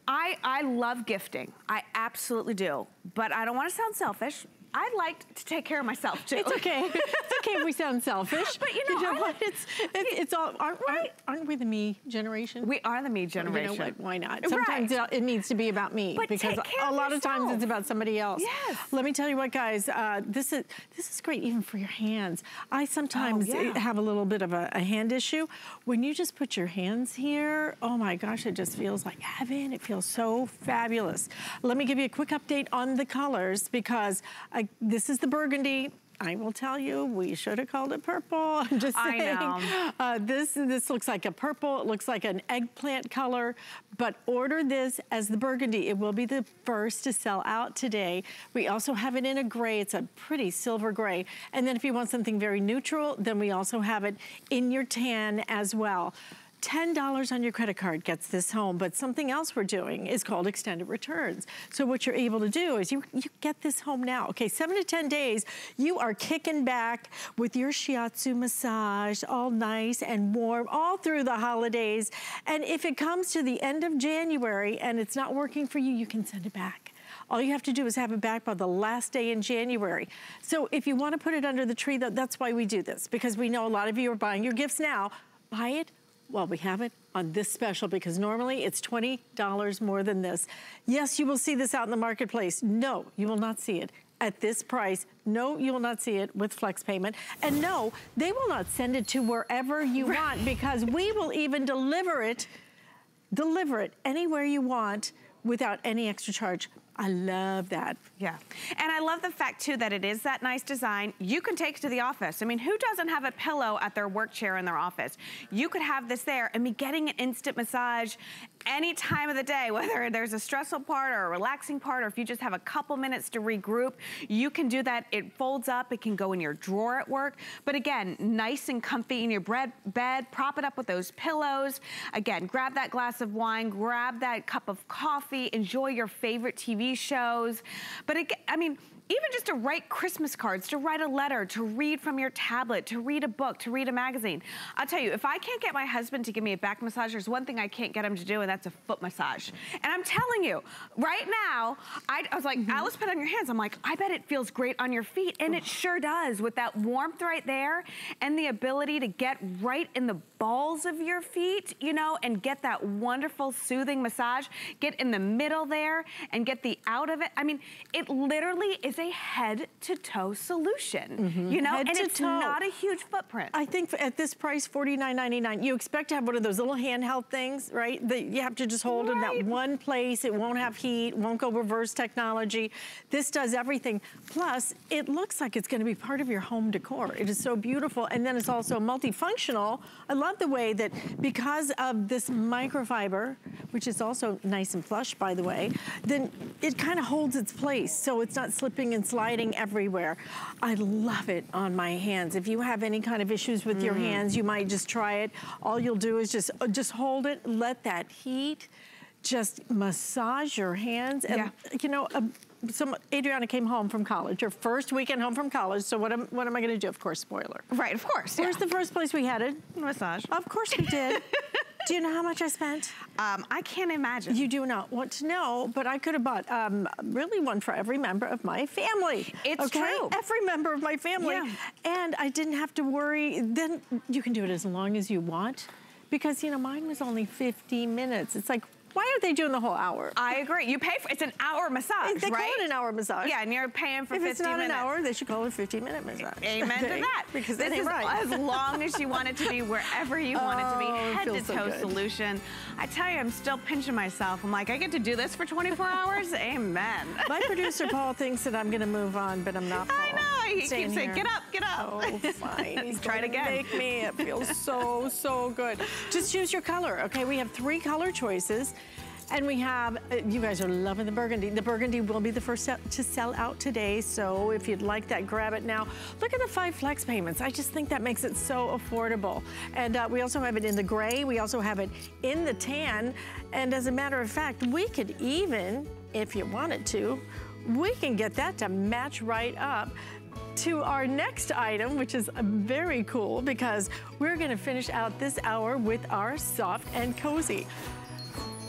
Speaker 8: I, I love gifting. I absolutely do. But I don't want to sound selfish. I'd like to take care of myself too.
Speaker 1: It's okay. it's okay if we sound selfish.
Speaker 8: But you know,
Speaker 1: what? It's, it's, it's all, aren't, aren't, aren't we the me generation?
Speaker 8: We are the me generation.
Speaker 1: You know what? Why not? Sometimes
Speaker 8: Right.
Speaker 1: it, needs to be about me
Speaker 8: But
Speaker 1: because a
Speaker 8: of
Speaker 1: lot of times it's about somebody else.
Speaker 8: Yes.
Speaker 1: Let me tell you what, guys. Uh, this is this is great even for your hands. I sometimes
Speaker 8: Oh, yeah.
Speaker 1: have a little bit of a, a hand issue. When you just put your hands here, oh my gosh, it just feels like heaven. It feels so fabulous. Let me give you a quick update on the colors because I, this is the burgundy. I will tell you, we should have called it purple. I'm just
Speaker 8: I
Speaker 1: saying.
Speaker 8: know.
Speaker 1: Uh, this, this looks like a purple. It looks like an eggplant color, but order this as the burgundy. It will be the first to sell out today. We also have it in a gray. It's a pretty silver gray. And then if you want something very neutral, then we also have it in your tan as well. $10 on your credit card gets this home, but something else we're doing is called extended returns. So what you're able to do is you, you get this home now. Okay, seven to 10 days, you are kicking back with your shiatsu massage, all nice and warm, all through the holidays. And if it comes to the end of January and it's not working for you, you can send it back. All you have to do is have it back by the last day in January. So if you want to put it under the tree, that- that's why we do this, because we know a lot of you are buying your gifts now. Buy it while we have it on this special, because normally it's $20 more than this. Yes, you will see this out in the marketplace. No, you will not see it at this price. No, you will not see it with flex payment. And no, they will not send it to wherever you want, because we will even deliver it deliver it anywhere you want without any extra charge. I love that.
Speaker 8: Yeah. And I love the fact too that it is that nice design. You can take it to the office. I mean, who doesn't have a pillow at their work chair in their office? You could have this there and be getting an instant massage any time of the day, whether there's a stressful part or a relaxing part, or if you just have a couple minutes to regroup, you can do that. It folds up, it can go in your drawer at work. But again, nice and comfy in your bread, bed, prop it up with those pillows. Again, grab that glass of wine, grab that cup of coffee, enjoy your favorite TV shows. But it, I mean, even just to write Christmas cards, to write a letter, to read from your tablet, to read a book, to read a magazine. I'll tell you, if I can't get my husband to give me a back massage, there's one thing I can't get him to do, and that's a foot massage. And I'm telling you, right now, I, I was like, mm-hmm. Alyce, put it on your hands. I'm like, I bet it feels great on your feet, and it sure does with that warmth right there and the ability to get right in the balls of your feet, you know, and get that wonderful soothing massage. Get in the middle there and get the out of it. I mean, it literally is a head to toe solution, mm-hmm. you know,
Speaker 1: Head
Speaker 8: and
Speaker 1: to
Speaker 8: it's
Speaker 1: toe.
Speaker 8: not a huge footprint.
Speaker 1: I think at this price, $49.99, you expect to have one of those little handheld things, right? That you have to just hold in that one place. It won't have heat, won't go reverse technology. This does everything. Plus, it looks like it's gonna be part of your home decor. It is so beautiful. And then it's also multifunctional. I love the way that because of this microfiber, which is also nice and plush, by the way, then it kind of holds its place. So it's not slipping and sliding everywhere. I love it on my hands. If you have any kind of issues with your hands, you might just try it. All you'll do is just, uh, just hold it, let that heat just massage your hands. And,
Speaker 8: Yeah.
Speaker 1: you know, uh, some, Adriana came home from college, her first weekend home from college. So what am, what am I gonna do? Of course, spoiler.
Speaker 8: right, of course.
Speaker 1: Where's the first place we headed?
Speaker 8: massage?
Speaker 1: Of course we did. do you know how much I spent?
Speaker 8: Um, I can't imagine.
Speaker 1: You do not want to know, but I could have bought um, really one for every member of my family.
Speaker 8: It's
Speaker 1: okay?
Speaker 8: true.
Speaker 1: Every member of my family.
Speaker 8: Yeah.
Speaker 1: And I didn't have to worry. Then you can do it as long as you want. Because, you know, mine was only 50 minutes. It's like, why aren't they doing the whole hour?
Speaker 8: I agree. You pay for it's an hour massage,
Speaker 1: they
Speaker 8: right?
Speaker 1: call it an hour massage.
Speaker 8: Yeah, and you're paying for
Speaker 1: if
Speaker 8: 50
Speaker 1: it's not
Speaker 8: minutes.
Speaker 1: an hour, they should call it a 15 minute massage.
Speaker 8: Amen to that.
Speaker 1: Because
Speaker 8: this is
Speaker 1: right.
Speaker 8: as long as you want it to be, wherever you want it to be,
Speaker 1: Oh,
Speaker 8: head to
Speaker 1: feels so
Speaker 8: toe solution. I tell you, I'm still pinching myself. I'm like, I get to do this for 24 hours? Amen.
Speaker 1: My producer Paul thinks that I'm going to move on, but I'm not. Paul.
Speaker 8: I know. He
Speaker 1: Staying
Speaker 8: keeps saying,
Speaker 1: here.
Speaker 8: get up, get up.
Speaker 1: Oh, fine. He's
Speaker 8: Try it again.
Speaker 1: Make me. It feels so, so good. Just choose your color, okay? We have three color choices. And we have, uh, you guys are loving the burgundy. The burgundy will be the first to sell out today. So if you'd like that, grab it now. Look at the five flex payments. I just think that makes it so affordable. And uh, we also have it in the gray. We also have it in the tan. And as a matter of fact, we could even, if you wanted to, we can get that to match right up to our next item, which is very cool because we're gonna finish out this hour with our soft and cozy.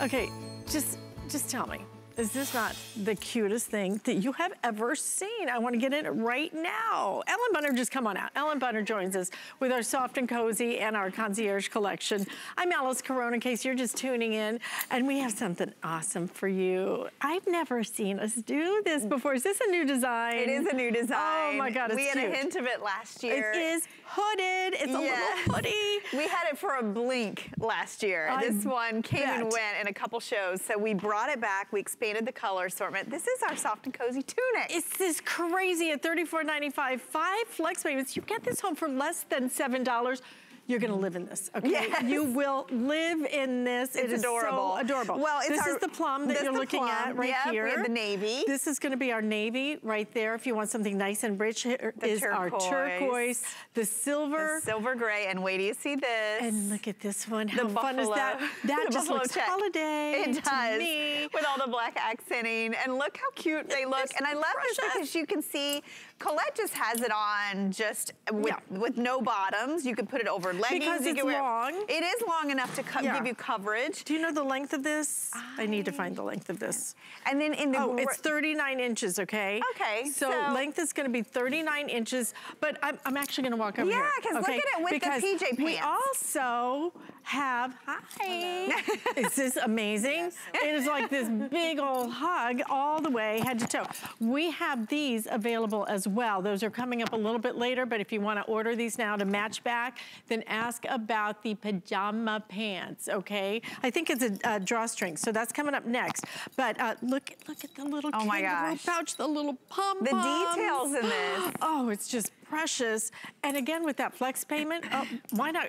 Speaker 1: Okay, just just tell me, is this not the cutest thing that you have ever seen? I wanna get in it right now. Ellen Bunner, just come on out. Ellen Bunner joins us with our soft and cozy and our concierge collection. I'm Alyce Caron, in case you're just tuning in, and we have something awesome for you. I've never seen us do this before. Is this a new design?
Speaker 9: It is a new design.
Speaker 1: Oh my God, it's
Speaker 9: We had
Speaker 1: cute.
Speaker 9: a hint of it last year.
Speaker 1: It is hooded. It's a little hoodie.
Speaker 9: We had it for a blink last year.
Speaker 1: I
Speaker 9: this one came and went in a couple shows. So we brought it back. We expanded the color assortment. This is our soft and cozy tunic.
Speaker 1: It's this crazy at $34.95, five flex payments. You get this home for less than $7. You're gonna live in this, okay?
Speaker 9: Yes.
Speaker 1: You will live in this. It
Speaker 9: It's adorable.
Speaker 1: so adorable.
Speaker 9: Well, it's
Speaker 1: this
Speaker 9: our-
Speaker 1: is the plum that you're looking
Speaker 9: plum.
Speaker 1: at right
Speaker 9: Yep, we
Speaker 1: here.
Speaker 9: have the navy.
Speaker 1: This is gonna be our navy right there. If you want something nice and rich, here
Speaker 9: The
Speaker 1: is our
Speaker 9: turquoise.
Speaker 1: turquoise, the silver.
Speaker 9: The silver gray. And wait till you see this.
Speaker 1: and look at this one.
Speaker 9: the
Speaker 1: How fun is that? That
Speaker 9: the
Speaker 1: just looks
Speaker 9: check.
Speaker 1: holiday
Speaker 9: It does.
Speaker 1: me.
Speaker 9: With all the black accenting. And look how cute they look.
Speaker 1: It's
Speaker 9: And I love this because you can see Colette just has it on just with,
Speaker 1: Yeah.
Speaker 9: with no bottoms. You can put it over leggings.
Speaker 1: Because it's
Speaker 9: wear,
Speaker 1: long.
Speaker 9: It is long enough to
Speaker 1: Yeah.
Speaker 9: give you coverage.
Speaker 1: Do you know the length of this? I, need to find the length of this.
Speaker 9: And then in the
Speaker 1: Oh, it's 39 inches, okay?
Speaker 9: Okay,
Speaker 1: So,
Speaker 9: so-
Speaker 1: length is gonna be 39 inches, but I'm, I'm actually gonna walk over
Speaker 9: Yeah,
Speaker 1: here.
Speaker 9: 'cause look
Speaker 1: okay?
Speaker 9: at it with the
Speaker 1: Because
Speaker 9: PJ
Speaker 1: We
Speaker 9: pants.
Speaker 1: also have, hi. is this amazing? It is like this big old hug all the way head to toe. We have these available as well. Those are coming up a little bit later, but if you wanna order these now to match back, then ask about the pajama pants, okay? I think it's a, a drawstring, so that's coming up next. But uh, look, look at the little
Speaker 9: Oh my gosh.
Speaker 1: pouch, the little pom
Speaker 9: The details in this.
Speaker 1: Oh, it's just precious. And again, with that flex payment, oh, why not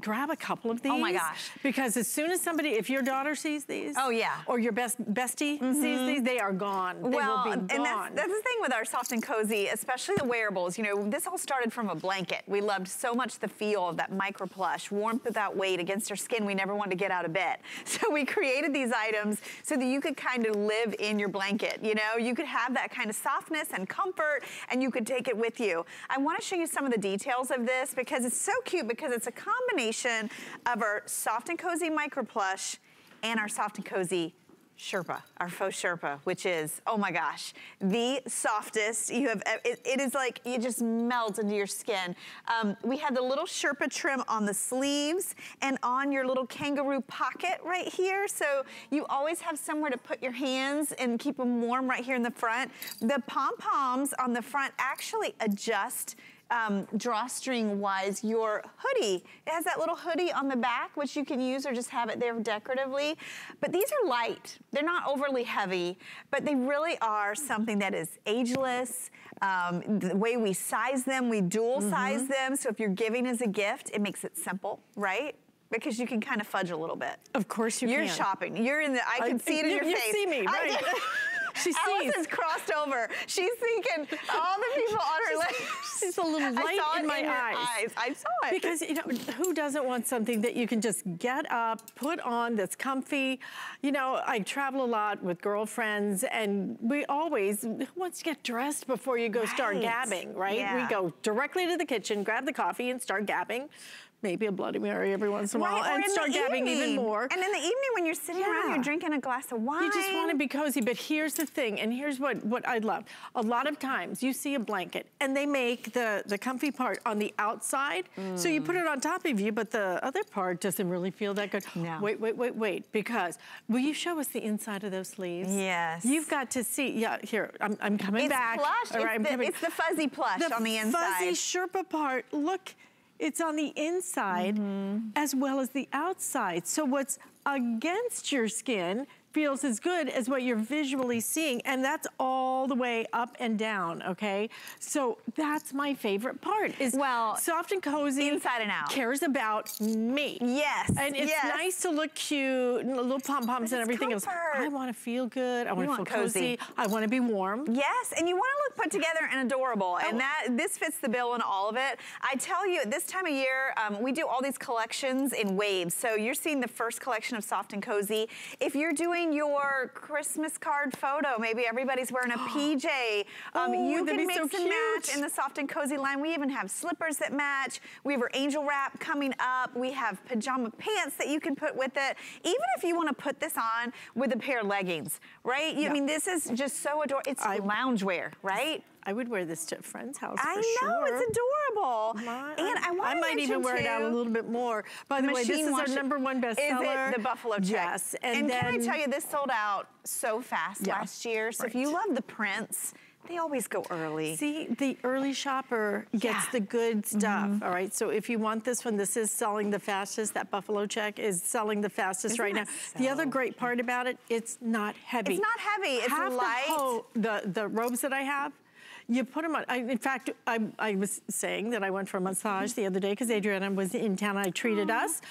Speaker 1: grab a couple of these?
Speaker 9: Oh my gosh.
Speaker 1: Because as soon as somebody, if your daughter sees these,
Speaker 9: Oh, yeah. Mm-hmm.
Speaker 1: or your best bestie sees these, they are gone. They
Speaker 9: well,
Speaker 1: will be
Speaker 9: and that's, that's the thing with our soft and cozy, especially the wearables. You know, this all started from a blanket. We loved so much the feel of that micro plush, warmth without weight against our skin. We never wanted to get out of bed. So we created these items so that you could kind of live in your blanket. You know, you could have that kind of softness and comfort, and you could take it with you. I want to show you some of the details of this because it's so cute because it's a combination of our soft and cozy micro plush and our soft and cozy Sherpa, our faux Sherpa, which is, oh my gosh, the softest you have, it, it is like, you just melt into your skin. Um, we have the little Sherpa trim on the sleeves and on your little kangaroo pocket right here. So you always have somewhere to put your hands and keep them warm right here in the front. The pom-poms on the front actually adjust um, drawstring wise your hoodie. It has that little hoodie on the back, which you can use or just have it there decoratively. But these are light. They're not overly heavy, but they really are something that is ageless. Um, the way we size them, we dual size them. So if you're giving as a gift, it makes it simple, right? Because you can kind of fudge a little bit.
Speaker 1: of course you
Speaker 9: You're
Speaker 1: can.
Speaker 9: shopping. You're in the. I
Speaker 1: I-
Speaker 9: can see it in
Speaker 1: you-
Speaker 9: your
Speaker 1: you
Speaker 9: face.
Speaker 1: see me,
Speaker 9: I
Speaker 1: right. She
Speaker 9: Alyce
Speaker 1: sees.
Speaker 9: has crossed over. She's thinking all the people on her list.
Speaker 1: She's a little
Speaker 9: I
Speaker 1: light
Speaker 9: saw
Speaker 1: in my
Speaker 9: your
Speaker 1: eyes.
Speaker 9: I saw it.
Speaker 1: Because, you know, who doesn't want something that you can just get up, put on, that's comfy? You know, I travel a lot with girlfriends, and we always, who wants to get dressed before you go start gabbing, right?
Speaker 9: Yeah.
Speaker 1: We go directly to the kitchen, grab the coffee, and start gabbing. Maybe a Bloody Mary every once in a while,
Speaker 9: Right,
Speaker 1: and
Speaker 9: the
Speaker 1: start gabbing even more.
Speaker 9: And in the evening when you're sitting around,
Speaker 1: Yeah.
Speaker 9: you're drinking a glass of wine.
Speaker 1: You just want to be cozy, but here's the thing, and here's what, what I love. A lot of times you see a blanket and they make the, the comfy part on the outside, so you put it on top of you, but the other part doesn't really feel that good.
Speaker 9: No.
Speaker 1: Wait, wait, wait, wait, because will you show us the inside of those sleeves?
Speaker 9: Yes.
Speaker 1: You've got to see, yeah, here, I'm, I'm coming
Speaker 9: It's
Speaker 1: back.
Speaker 9: plush.
Speaker 1: All right, I'm
Speaker 9: it's, the,
Speaker 1: coming-
Speaker 9: it's the fuzzy plush on the inside.
Speaker 1: The fuzzy Sherpa part, look, it's on the inside
Speaker 9: Mm-hmm.
Speaker 1: as well as the outside. So what's against your skin feels as good as what you're visually seeing, and that's all the way up and down, okay? So that's my favorite part, is
Speaker 9: Well,
Speaker 1: soft and cozy.
Speaker 9: inside and out.
Speaker 1: Cares about me.
Speaker 9: Yes,
Speaker 1: And it's
Speaker 9: yes.
Speaker 1: nice to look cute, little pom-poms and everything
Speaker 9: comfort.
Speaker 1: else. I wanna feel good, I wanna
Speaker 9: You
Speaker 1: feel
Speaker 9: cozy.
Speaker 1: cozy, I wanna be warm.
Speaker 9: Yes, and you want to look put together and adorable,
Speaker 1: Oh.
Speaker 9: and that this fits the bill in all of it. I tell you, at this time of year, um, we do all these collections in waves. So you're seeing the first collection of soft and cozy. If you're doing doing your Christmas card photo, maybe everybody's wearing a PJ. Um,
Speaker 1: Oh,
Speaker 9: you can mix
Speaker 1: so
Speaker 9: and match in the soft and cozy line. We even have slippers that match. We have our angel wrap coming up. We have pajama pants that you can put with it. Even if you want to put this on with a pair of leggings, right? You, I mean, this is just so adorable. It's
Speaker 1: I-
Speaker 9: loungewear, right?
Speaker 1: I would wear this to a friend's house
Speaker 9: I know,
Speaker 1: sure.
Speaker 9: it's adorable.
Speaker 1: My-
Speaker 9: and I want
Speaker 1: I
Speaker 9: to
Speaker 1: might even wear it out a little bit more. By the way, this is our number one bestseller.
Speaker 9: Is it the buffalo check?
Speaker 1: Yes, and,
Speaker 9: can I tell you, this sold out so fast
Speaker 1: Yeah,
Speaker 9: last year. So if you love the prints, they always go early.
Speaker 1: See, the early shopper gets
Speaker 9: Yeah. Mm-hmm.
Speaker 1: the good stuff, all right? So if you want this one, this is selling the fastest. That buffalo check is selling the fastest
Speaker 9: Isn't
Speaker 1: right now.
Speaker 9: that
Speaker 1: The other great part about it, it's not heavy.
Speaker 9: It's not heavy, it's
Speaker 1: Half
Speaker 9: light.
Speaker 1: The, the, the robes that I have, you put them on. I, in fact, I, I was saying that I went for a massage the other day because Adriana was in town and I treated us.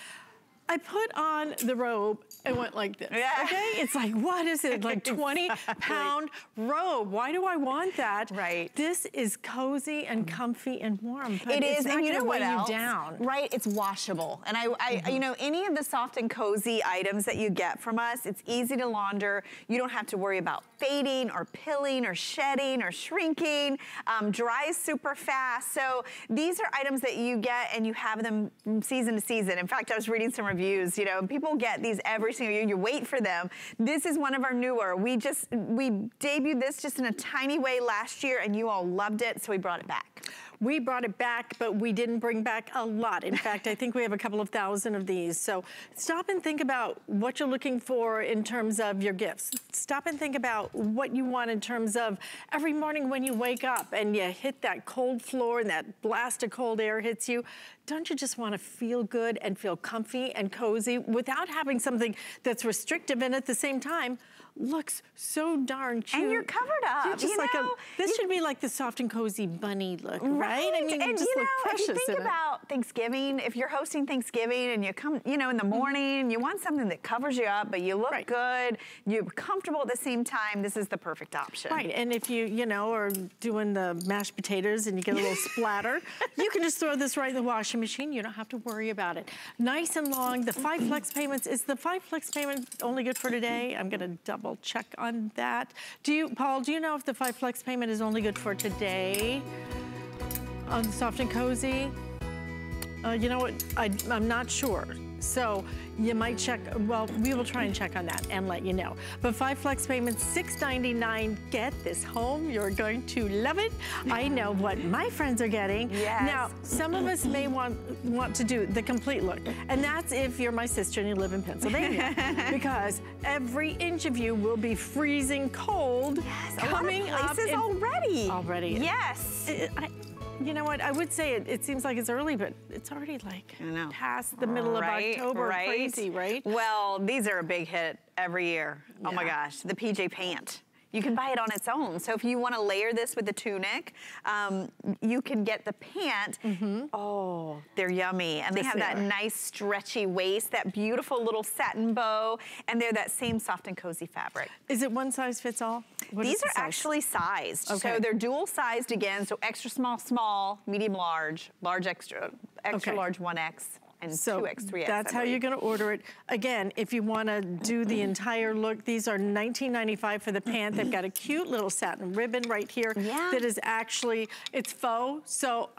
Speaker 1: I put on the robe and went like this.
Speaker 9: Yeah.
Speaker 1: Okay? It's like, what is it? Like 20 pound robe. Why do I want that?
Speaker 9: Right.
Speaker 1: This is cozy and comfy and warm. But it's
Speaker 9: and you know what else?
Speaker 1: You down.
Speaker 9: Right, it's washable. And I, I you know, any of the soft and cozy items that you get from us, it's easy to launder. You don't have to worry about fading or pilling or shedding or shrinking. Um, dries super fast. So these are items that you get and you have them from season to season. In fact, I was reading some reviews. You know, people get these every single year. You wait for them. This is one of our newer. We just we debuted this just in a tiny way last year, and you all loved it, so we brought it back.
Speaker 1: We brought it back, but we didn't bring back a lot. In fact, I think we have a couple of thousand of these. So stop and think about what you're looking for in terms of your gifts. Stop and think about what you want in terms of every morning when you wake up and you hit that cold floor and that blast of cold air hits you. Don't you just want to feel good and feel comfy and cozy without having something that's restrictive and at the same time looks so darn cute.
Speaker 9: And you're covered
Speaker 1: You're
Speaker 9: up,
Speaker 1: just
Speaker 9: you
Speaker 1: like
Speaker 9: know?
Speaker 1: a, this
Speaker 9: You-
Speaker 1: should be like the soft and cozy bunny look, right? I mean, you
Speaker 9: and
Speaker 1: just
Speaker 9: you
Speaker 1: look
Speaker 9: know,
Speaker 1: precious
Speaker 9: if you think
Speaker 1: in it.
Speaker 9: about Thanksgiving, if you're hosting Thanksgiving and you come, you know, in the mm-hmm. morning, you want something that covers you up, but you look
Speaker 1: Right.
Speaker 9: good, you're comfortable at the same time, this is the perfect option.
Speaker 1: Right, and if you, you know, are doing the mashed potatoes and you get a little splatter, you can just throw this right in the washing machine. You don't have to worry about it. Nice and long. The five flex payments, is the five flex payment only good for today? I'm gonna double check on that. Do you, Paul, do you know if the five flex payment is only good for today on soft and cozy? Uh, you know what, I, I'm not sure. So you might check, well, we will try and check on that and let you know. But five flex payments, $6.99. Get this home, you're going to love it. I know what my friends are getting.
Speaker 9: Yes.
Speaker 1: Now, some of us may want, want to do the complete look. And that's if you're my sister and you live in Pennsylvania. because every inch of you will be freezing cold
Speaker 9: Yes, a
Speaker 1: coming
Speaker 9: lot of
Speaker 1: up
Speaker 9: places already.
Speaker 1: Already.
Speaker 9: Yes.
Speaker 1: it- I, you know what? I would say it, it seems like it's early, but it's already like past the middle
Speaker 9: Right,
Speaker 1: of October.
Speaker 9: Right.
Speaker 1: Crazy, right?
Speaker 9: Well, these are a big hit every year. Oh my gosh, the PJ pant. You can buy it on its own. So if you want to layer this with the tunic, um, you can get the pant. Oh, they're yummy. And they.
Speaker 1: Yes,
Speaker 9: have
Speaker 1: they
Speaker 9: that
Speaker 1: are.
Speaker 9: nice stretchy waist, that beautiful little satin bow, and they're that same soft and cozy fabric.
Speaker 1: Is it one size fits all? What
Speaker 9: These
Speaker 1: the
Speaker 9: are
Speaker 1: size?
Speaker 9: actually sized.
Speaker 1: Okay.
Speaker 9: So they're dual sized again. So extra small, small, medium, large, large, extra, extra
Speaker 1: Okay.
Speaker 9: large, 1X, and
Speaker 1: So
Speaker 9: 2X, 3X.
Speaker 1: that's how you're going to order it. Again, if you want to do the mm-hmm. entire look, these are $19.95 for the pant. They've got a cute little satin ribbon right here
Speaker 9: Yeah.
Speaker 1: that is actually it's faux. So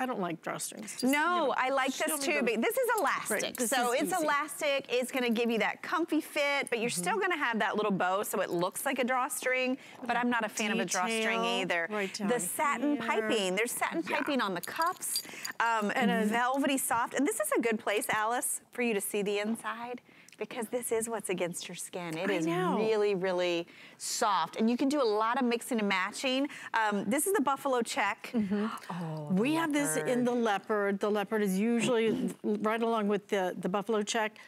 Speaker 1: I don't like drawstrings. Just,
Speaker 9: No,
Speaker 1: you know,
Speaker 9: I like this too. But this is elastic,
Speaker 1: Right, this
Speaker 9: so
Speaker 1: is
Speaker 9: it's
Speaker 1: easy.
Speaker 9: elastic. It's going to give you that comfy fit, but you're still going to have that little bow, so it looks like a drawstring. But I'm not a fan of a drawstring either.
Speaker 1: right
Speaker 9: the satin
Speaker 1: here.
Speaker 9: piping. There's satin piping on the cuffs, um,
Speaker 1: And
Speaker 9: and
Speaker 1: a-
Speaker 9: velvety soft. And this is a good place, Alyce, for you to see the inside. Because this is what's against your skin. It
Speaker 1: I
Speaker 9: is
Speaker 1: know.
Speaker 9: really, really soft. And you can do a lot of mixing and matching. Um, this is the buffalo check.
Speaker 1: We have this in the leopard. The leopard is usually right along with the, the buffalo check,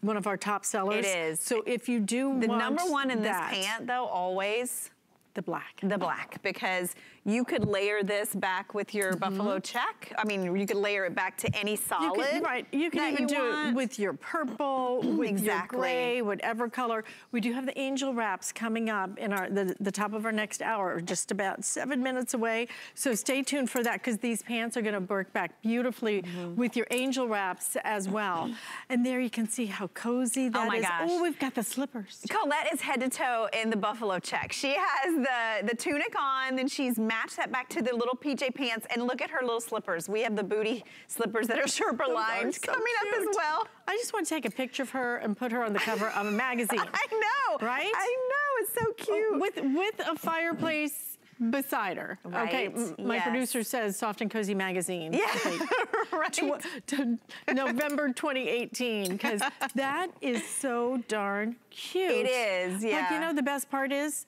Speaker 1: one of our top sellers.
Speaker 9: It is.
Speaker 1: So if you do
Speaker 9: The
Speaker 1: want
Speaker 9: number one in
Speaker 1: that,
Speaker 9: this pant, though, always
Speaker 1: the black.
Speaker 9: The black, because you could layer this back with your
Speaker 1: Mm-hmm.
Speaker 9: buffalo check. I mean, you could layer it back to any
Speaker 1: You
Speaker 9: solid.
Speaker 1: can, right, you can even
Speaker 9: you
Speaker 1: do
Speaker 9: want.
Speaker 1: it with your purple, with
Speaker 9: Exactly.
Speaker 1: your gray, whatever color. We do have the angel wraps coming up in our the, the top of our next hour, just about seven minutes away. So stay tuned for that because these pants are gonna work back beautifully
Speaker 9: Mm-hmm.
Speaker 1: with your angel wraps as well. And there you can see how cozy that is.
Speaker 9: Oh my gosh.
Speaker 1: Oh, we've got the slippers.
Speaker 9: Colette is head to toe in the buffalo check. She has the, the tunic on, then she's matched that back to the little PJ pants, and look at her little slippers. We have the booty slippers that are sherpa lined
Speaker 1: so
Speaker 9: coming up as well.
Speaker 1: I just want to take a picture of her and put her on the cover of a magazine.
Speaker 9: I know.
Speaker 1: Right?
Speaker 9: I know. It's so oh, cute.
Speaker 1: With with a fireplace beside her. Okay,
Speaker 9: Right,
Speaker 1: m- my
Speaker 9: yes.
Speaker 1: producer says Soft and Cozy Magazine.
Speaker 9: Yeah,
Speaker 1: Okay,
Speaker 9: right.
Speaker 1: tw- November 2018, because that is so darn cute.
Speaker 9: It is,
Speaker 1: But you know, the best part is,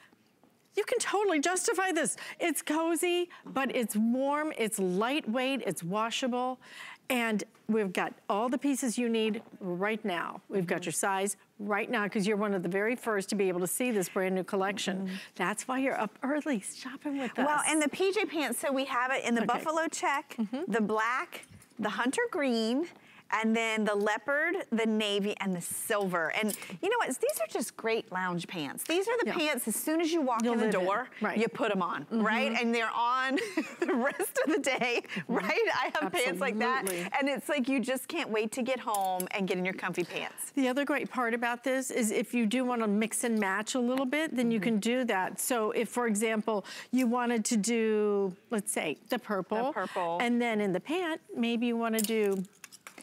Speaker 1: you can totally justify this. It's cozy, but it's warm, it's lightweight, it's washable, and we've got all the pieces you need right now. We've
Speaker 9: Mm-hmm.
Speaker 1: got your size right now because you're one of the very first to be able to see this brand new collection. That's why you're up early shopping with us.
Speaker 9: Mm-hmm. Well, and the PJ pants, so we have it in the
Speaker 1: Okay.
Speaker 9: buffalo check, the black, the hunter green, and then the leopard, the navy, and the silver. And you know what? These are just great lounge pants. These are the
Speaker 1: Yeah.
Speaker 9: pants, as soon as you walk
Speaker 1: You'll
Speaker 9: in the
Speaker 1: live in,
Speaker 9: door,
Speaker 1: right.
Speaker 9: you put them on, right? And they're on the rest of the day, right? I have pants like that. And it's like you just can't wait to get home and get in your comfy pants.
Speaker 1: The other great part about this is if you do want to mix and match a little bit, then you
Speaker 9: Mm-hmm.
Speaker 1: can do that. So if, for example, you wanted to do, let's say, the purple.
Speaker 9: The purple.
Speaker 1: And then in the pant, maybe you want to do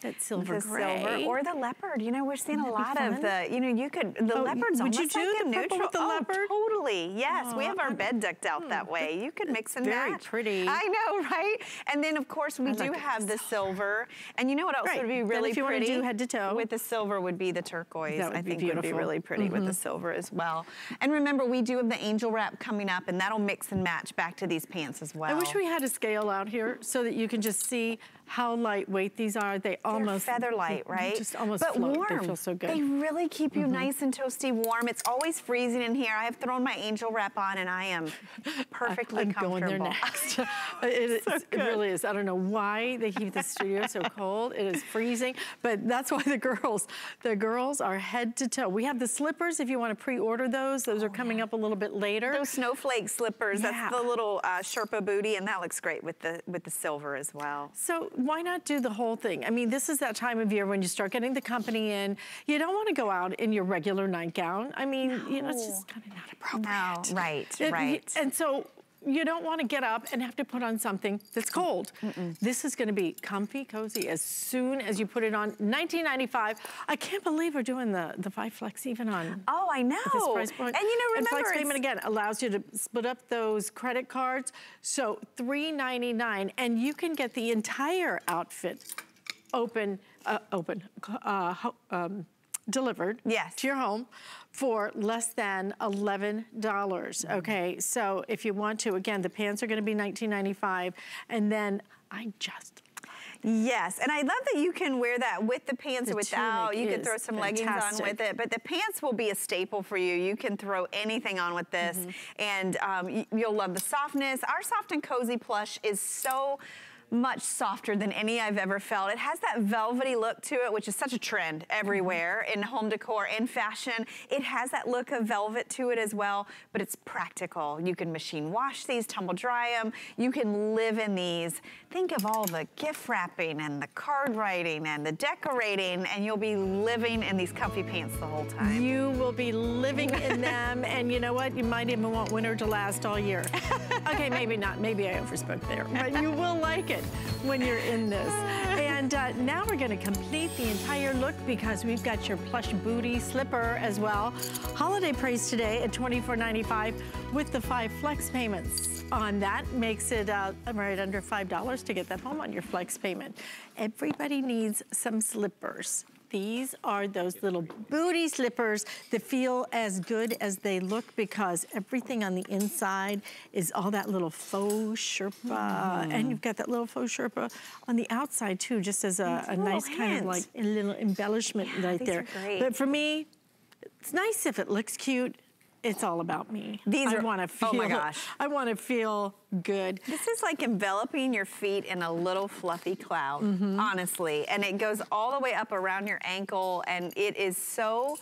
Speaker 1: that silver
Speaker 9: the
Speaker 1: gray.
Speaker 9: silver or the leopard. You know, we're seeing a
Speaker 1: Wouldn't
Speaker 9: lot of the, you know, you could, the
Speaker 1: Oh,
Speaker 9: leopard's
Speaker 1: would
Speaker 9: almost
Speaker 1: you do
Speaker 9: like a
Speaker 1: the
Speaker 9: neutral.
Speaker 1: with the
Speaker 9: oh,
Speaker 1: leopard?
Speaker 9: totally. Yes, we
Speaker 1: Oh,
Speaker 9: have our bed decked out hmm, that way. You could mix and
Speaker 1: Very
Speaker 9: match.
Speaker 1: Very pretty.
Speaker 9: I know, right? And then, of course, we
Speaker 1: I
Speaker 9: do
Speaker 1: like
Speaker 9: have
Speaker 1: the
Speaker 9: silver. And you know what else
Speaker 1: Right.
Speaker 9: would be really
Speaker 1: if you wanna
Speaker 9: pretty?
Speaker 1: do head to toe.
Speaker 9: With the silver would be the turquoise. I think would be really pretty with the mm-hmm. silver as well. And remember, we do have the angel wrap coming up, and that'll mix and match back to these pants as well.
Speaker 1: I wish we had a scale out here so that you can just see how lightweight these are. They almost
Speaker 9: feather light, right?
Speaker 1: Just almost
Speaker 9: but
Speaker 1: float.
Speaker 9: warm.
Speaker 1: They feel so good.
Speaker 9: They really keep you nice and toasty warm. It's always freezing in here. I have thrown my angel wrap on and I am perfectly
Speaker 1: I'm
Speaker 9: comfortable.
Speaker 1: going there next. it, is- it really is. I don't know why they keep the studio so cold. It is freezing, but that's why the girls, the girls are head to toe. We have the slippers if you want to pre-order those. Those are coming up a little bit later.
Speaker 9: Those snowflake slippers.
Speaker 1: Yeah.
Speaker 9: That's the little uh, Sherpa booty, and that looks great with the with the silver as well.
Speaker 1: So why not do the whole thing? I mean, this is that time of year when you start getting the company in. You don't want to go out in your regular nightgown. I mean, you know, it's just kind of not appropriate.
Speaker 9: No, right,
Speaker 1: It-
Speaker 9: right.
Speaker 1: And so you don't want to get up and have to put on something that's cold. This is going to be comfy, cozy as soon as you put it on. 1995. I can't believe we're doing the the five flex even on.
Speaker 9: Oh, I know.
Speaker 1: This price point.
Speaker 9: And you know, remember,
Speaker 1: and
Speaker 9: flex
Speaker 1: payment again allows you to split up those credit cards. So $3.99, and you can get the entire outfit open, uh, open, uh, um, delivered
Speaker 9: Yes.
Speaker 1: to your home for less than $11.
Speaker 9: Mm-hmm.
Speaker 1: Okay, so if you want to, again, the pants are gonna be $19.95, and then I just
Speaker 9: Yes, and I love that you can wear that with the pants
Speaker 1: The
Speaker 9: or without. You can throw some leggings on with it, but the pants will be a staple for you. You can throw anything on with this,
Speaker 1: Mm-hmm.
Speaker 9: and um, you'll love the softness. Our soft and cozy plush is so much softer than any I've ever felt. It has that velvety look to it, which is such a trend everywhere
Speaker 1: Mm-hmm.
Speaker 9: in home decor and fashion. It has that look of velvet to it as well, but it's practical. You can machine wash these, tumble dry them. You can live in these. Think of all the gift wrapping and the card writing and the decorating, and you'll be living in these comfy pants the whole time.
Speaker 1: You will be living in them, and you know what? You might even want winter to last all year. okay, maybe not. Maybe I overspoke there, but you will like it when you're in this. And uh, now we're going to complete the entire look because we've got your plush booty slipper as well. Holiday price today at $24.95 with the five flex payments. On that makes it uh, right under $5 to get that home on your flex payment. Everybody needs some slippers. These are those little booty slippers that feel as good as they look because everything on the inside is all that little faux Sherpa. And you've got that little faux Sherpa on the outside too, just as a, a nice kind of like a little embellishment
Speaker 9: Yeah,
Speaker 1: right there. But for me, it's nice if it looks cute. It's all about me.
Speaker 9: These
Speaker 1: I
Speaker 9: are-
Speaker 1: want to feel.
Speaker 9: oh my gosh.
Speaker 1: I want to feel good.
Speaker 9: This is like enveloping your feet in a little fluffy cloud,
Speaker 1: Mm-hmm.
Speaker 9: honestly. And it goes all the way up around your ankle and it is so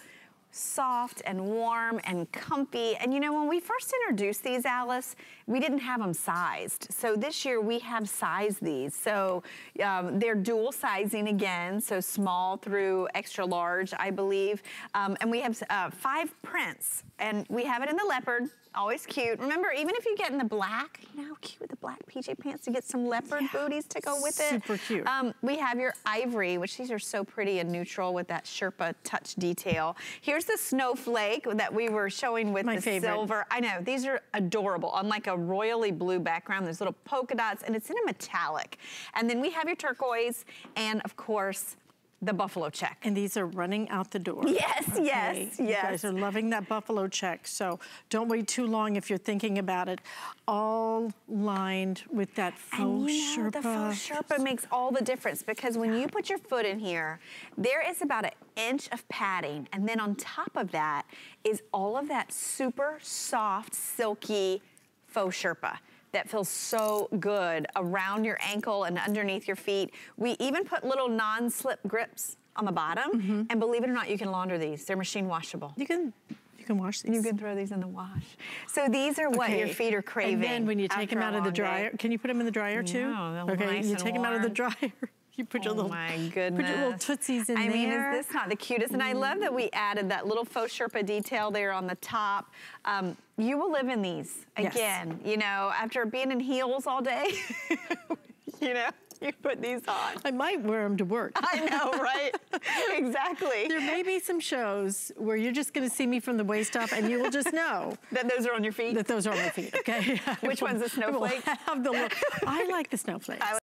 Speaker 9: soft and warm and comfy. And you know, when we first introduced these, Alyce, we didn't have them sized. So this year we have sized these. So um, they're dual sizing again, so small through extra large, I believe. Um, and we have uh, five prints and we have it in the leopard, always cute. Remember, even if you get in the black, you know how cute with the black PJ pants to get some leopard booties to go with it.
Speaker 1: Super cute.
Speaker 9: Um, we have your ivory, which these are so pretty and neutral with that Sherpa touch detail. Here's the snowflake that we were showing with
Speaker 1: My
Speaker 9: the
Speaker 1: favorite.
Speaker 9: silver. I know, these are adorable on like a royally blue background. There's little polka dots and it's in a metallic. And then we have your turquoise and of course, the buffalo check.
Speaker 1: And these are running out the door.
Speaker 9: Yes, yes,
Speaker 1: You guys are loving that buffalo check, so don't wait too long if you're thinking about it. All lined with that faux
Speaker 9: And you know,
Speaker 1: Sherpa.
Speaker 9: the faux Sherpa makes all the difference because when you put your foot in here, there is about an inch of padding. And then on top of that is all of that super soft, silky faux Sherpa that feels so good around your ankle and underneath your feet. We even put little non-slip grips on the bottom.
Speaker 1: Mm-hmm.
Speaker 9: And believe it or not, you can launder these. They're machine washable.
Speaker 1: You can you can wash these.
Speaker 9: You can throw these in the wash. So these are what your feet are craving.
Speaker 1: And then when you take them out of the
Speaker 9: long day.
Speaker 1: dryer, can you put them in the dryer too?
Speaker 9: No,
Speaker 1: okay,
Speaker 9: nice
Speaker 1: you take them out of the dryer. You put your
Speaker 9: oh
Speaker 1: little
Speaker 9: my goodness.
Speaker 1: put your little tootsies in
Speaker 9: I mean,
Speaker 1: there.
Speaker 9: is this not the cutest? And I love that we added that little faux Sherpa detail there on the top. Um, you will live in these
Speaker 1: Yes.
Speaker 9: again. You know, after being in heels all day, you know, you put these on.
Speaker 1: I might wear them to work.
Speaker 9: I know, right? exactly.
Speaker 1: There may be some shows where you're just going to see me from the waist up, and you will just know
Speaker 9: That those are on your feet.
Speaker 1: that those are on my feet. Okay.
Speaker 9: Which one's the snowflake?
Speaker 1: I have the look. I like the snowflakes.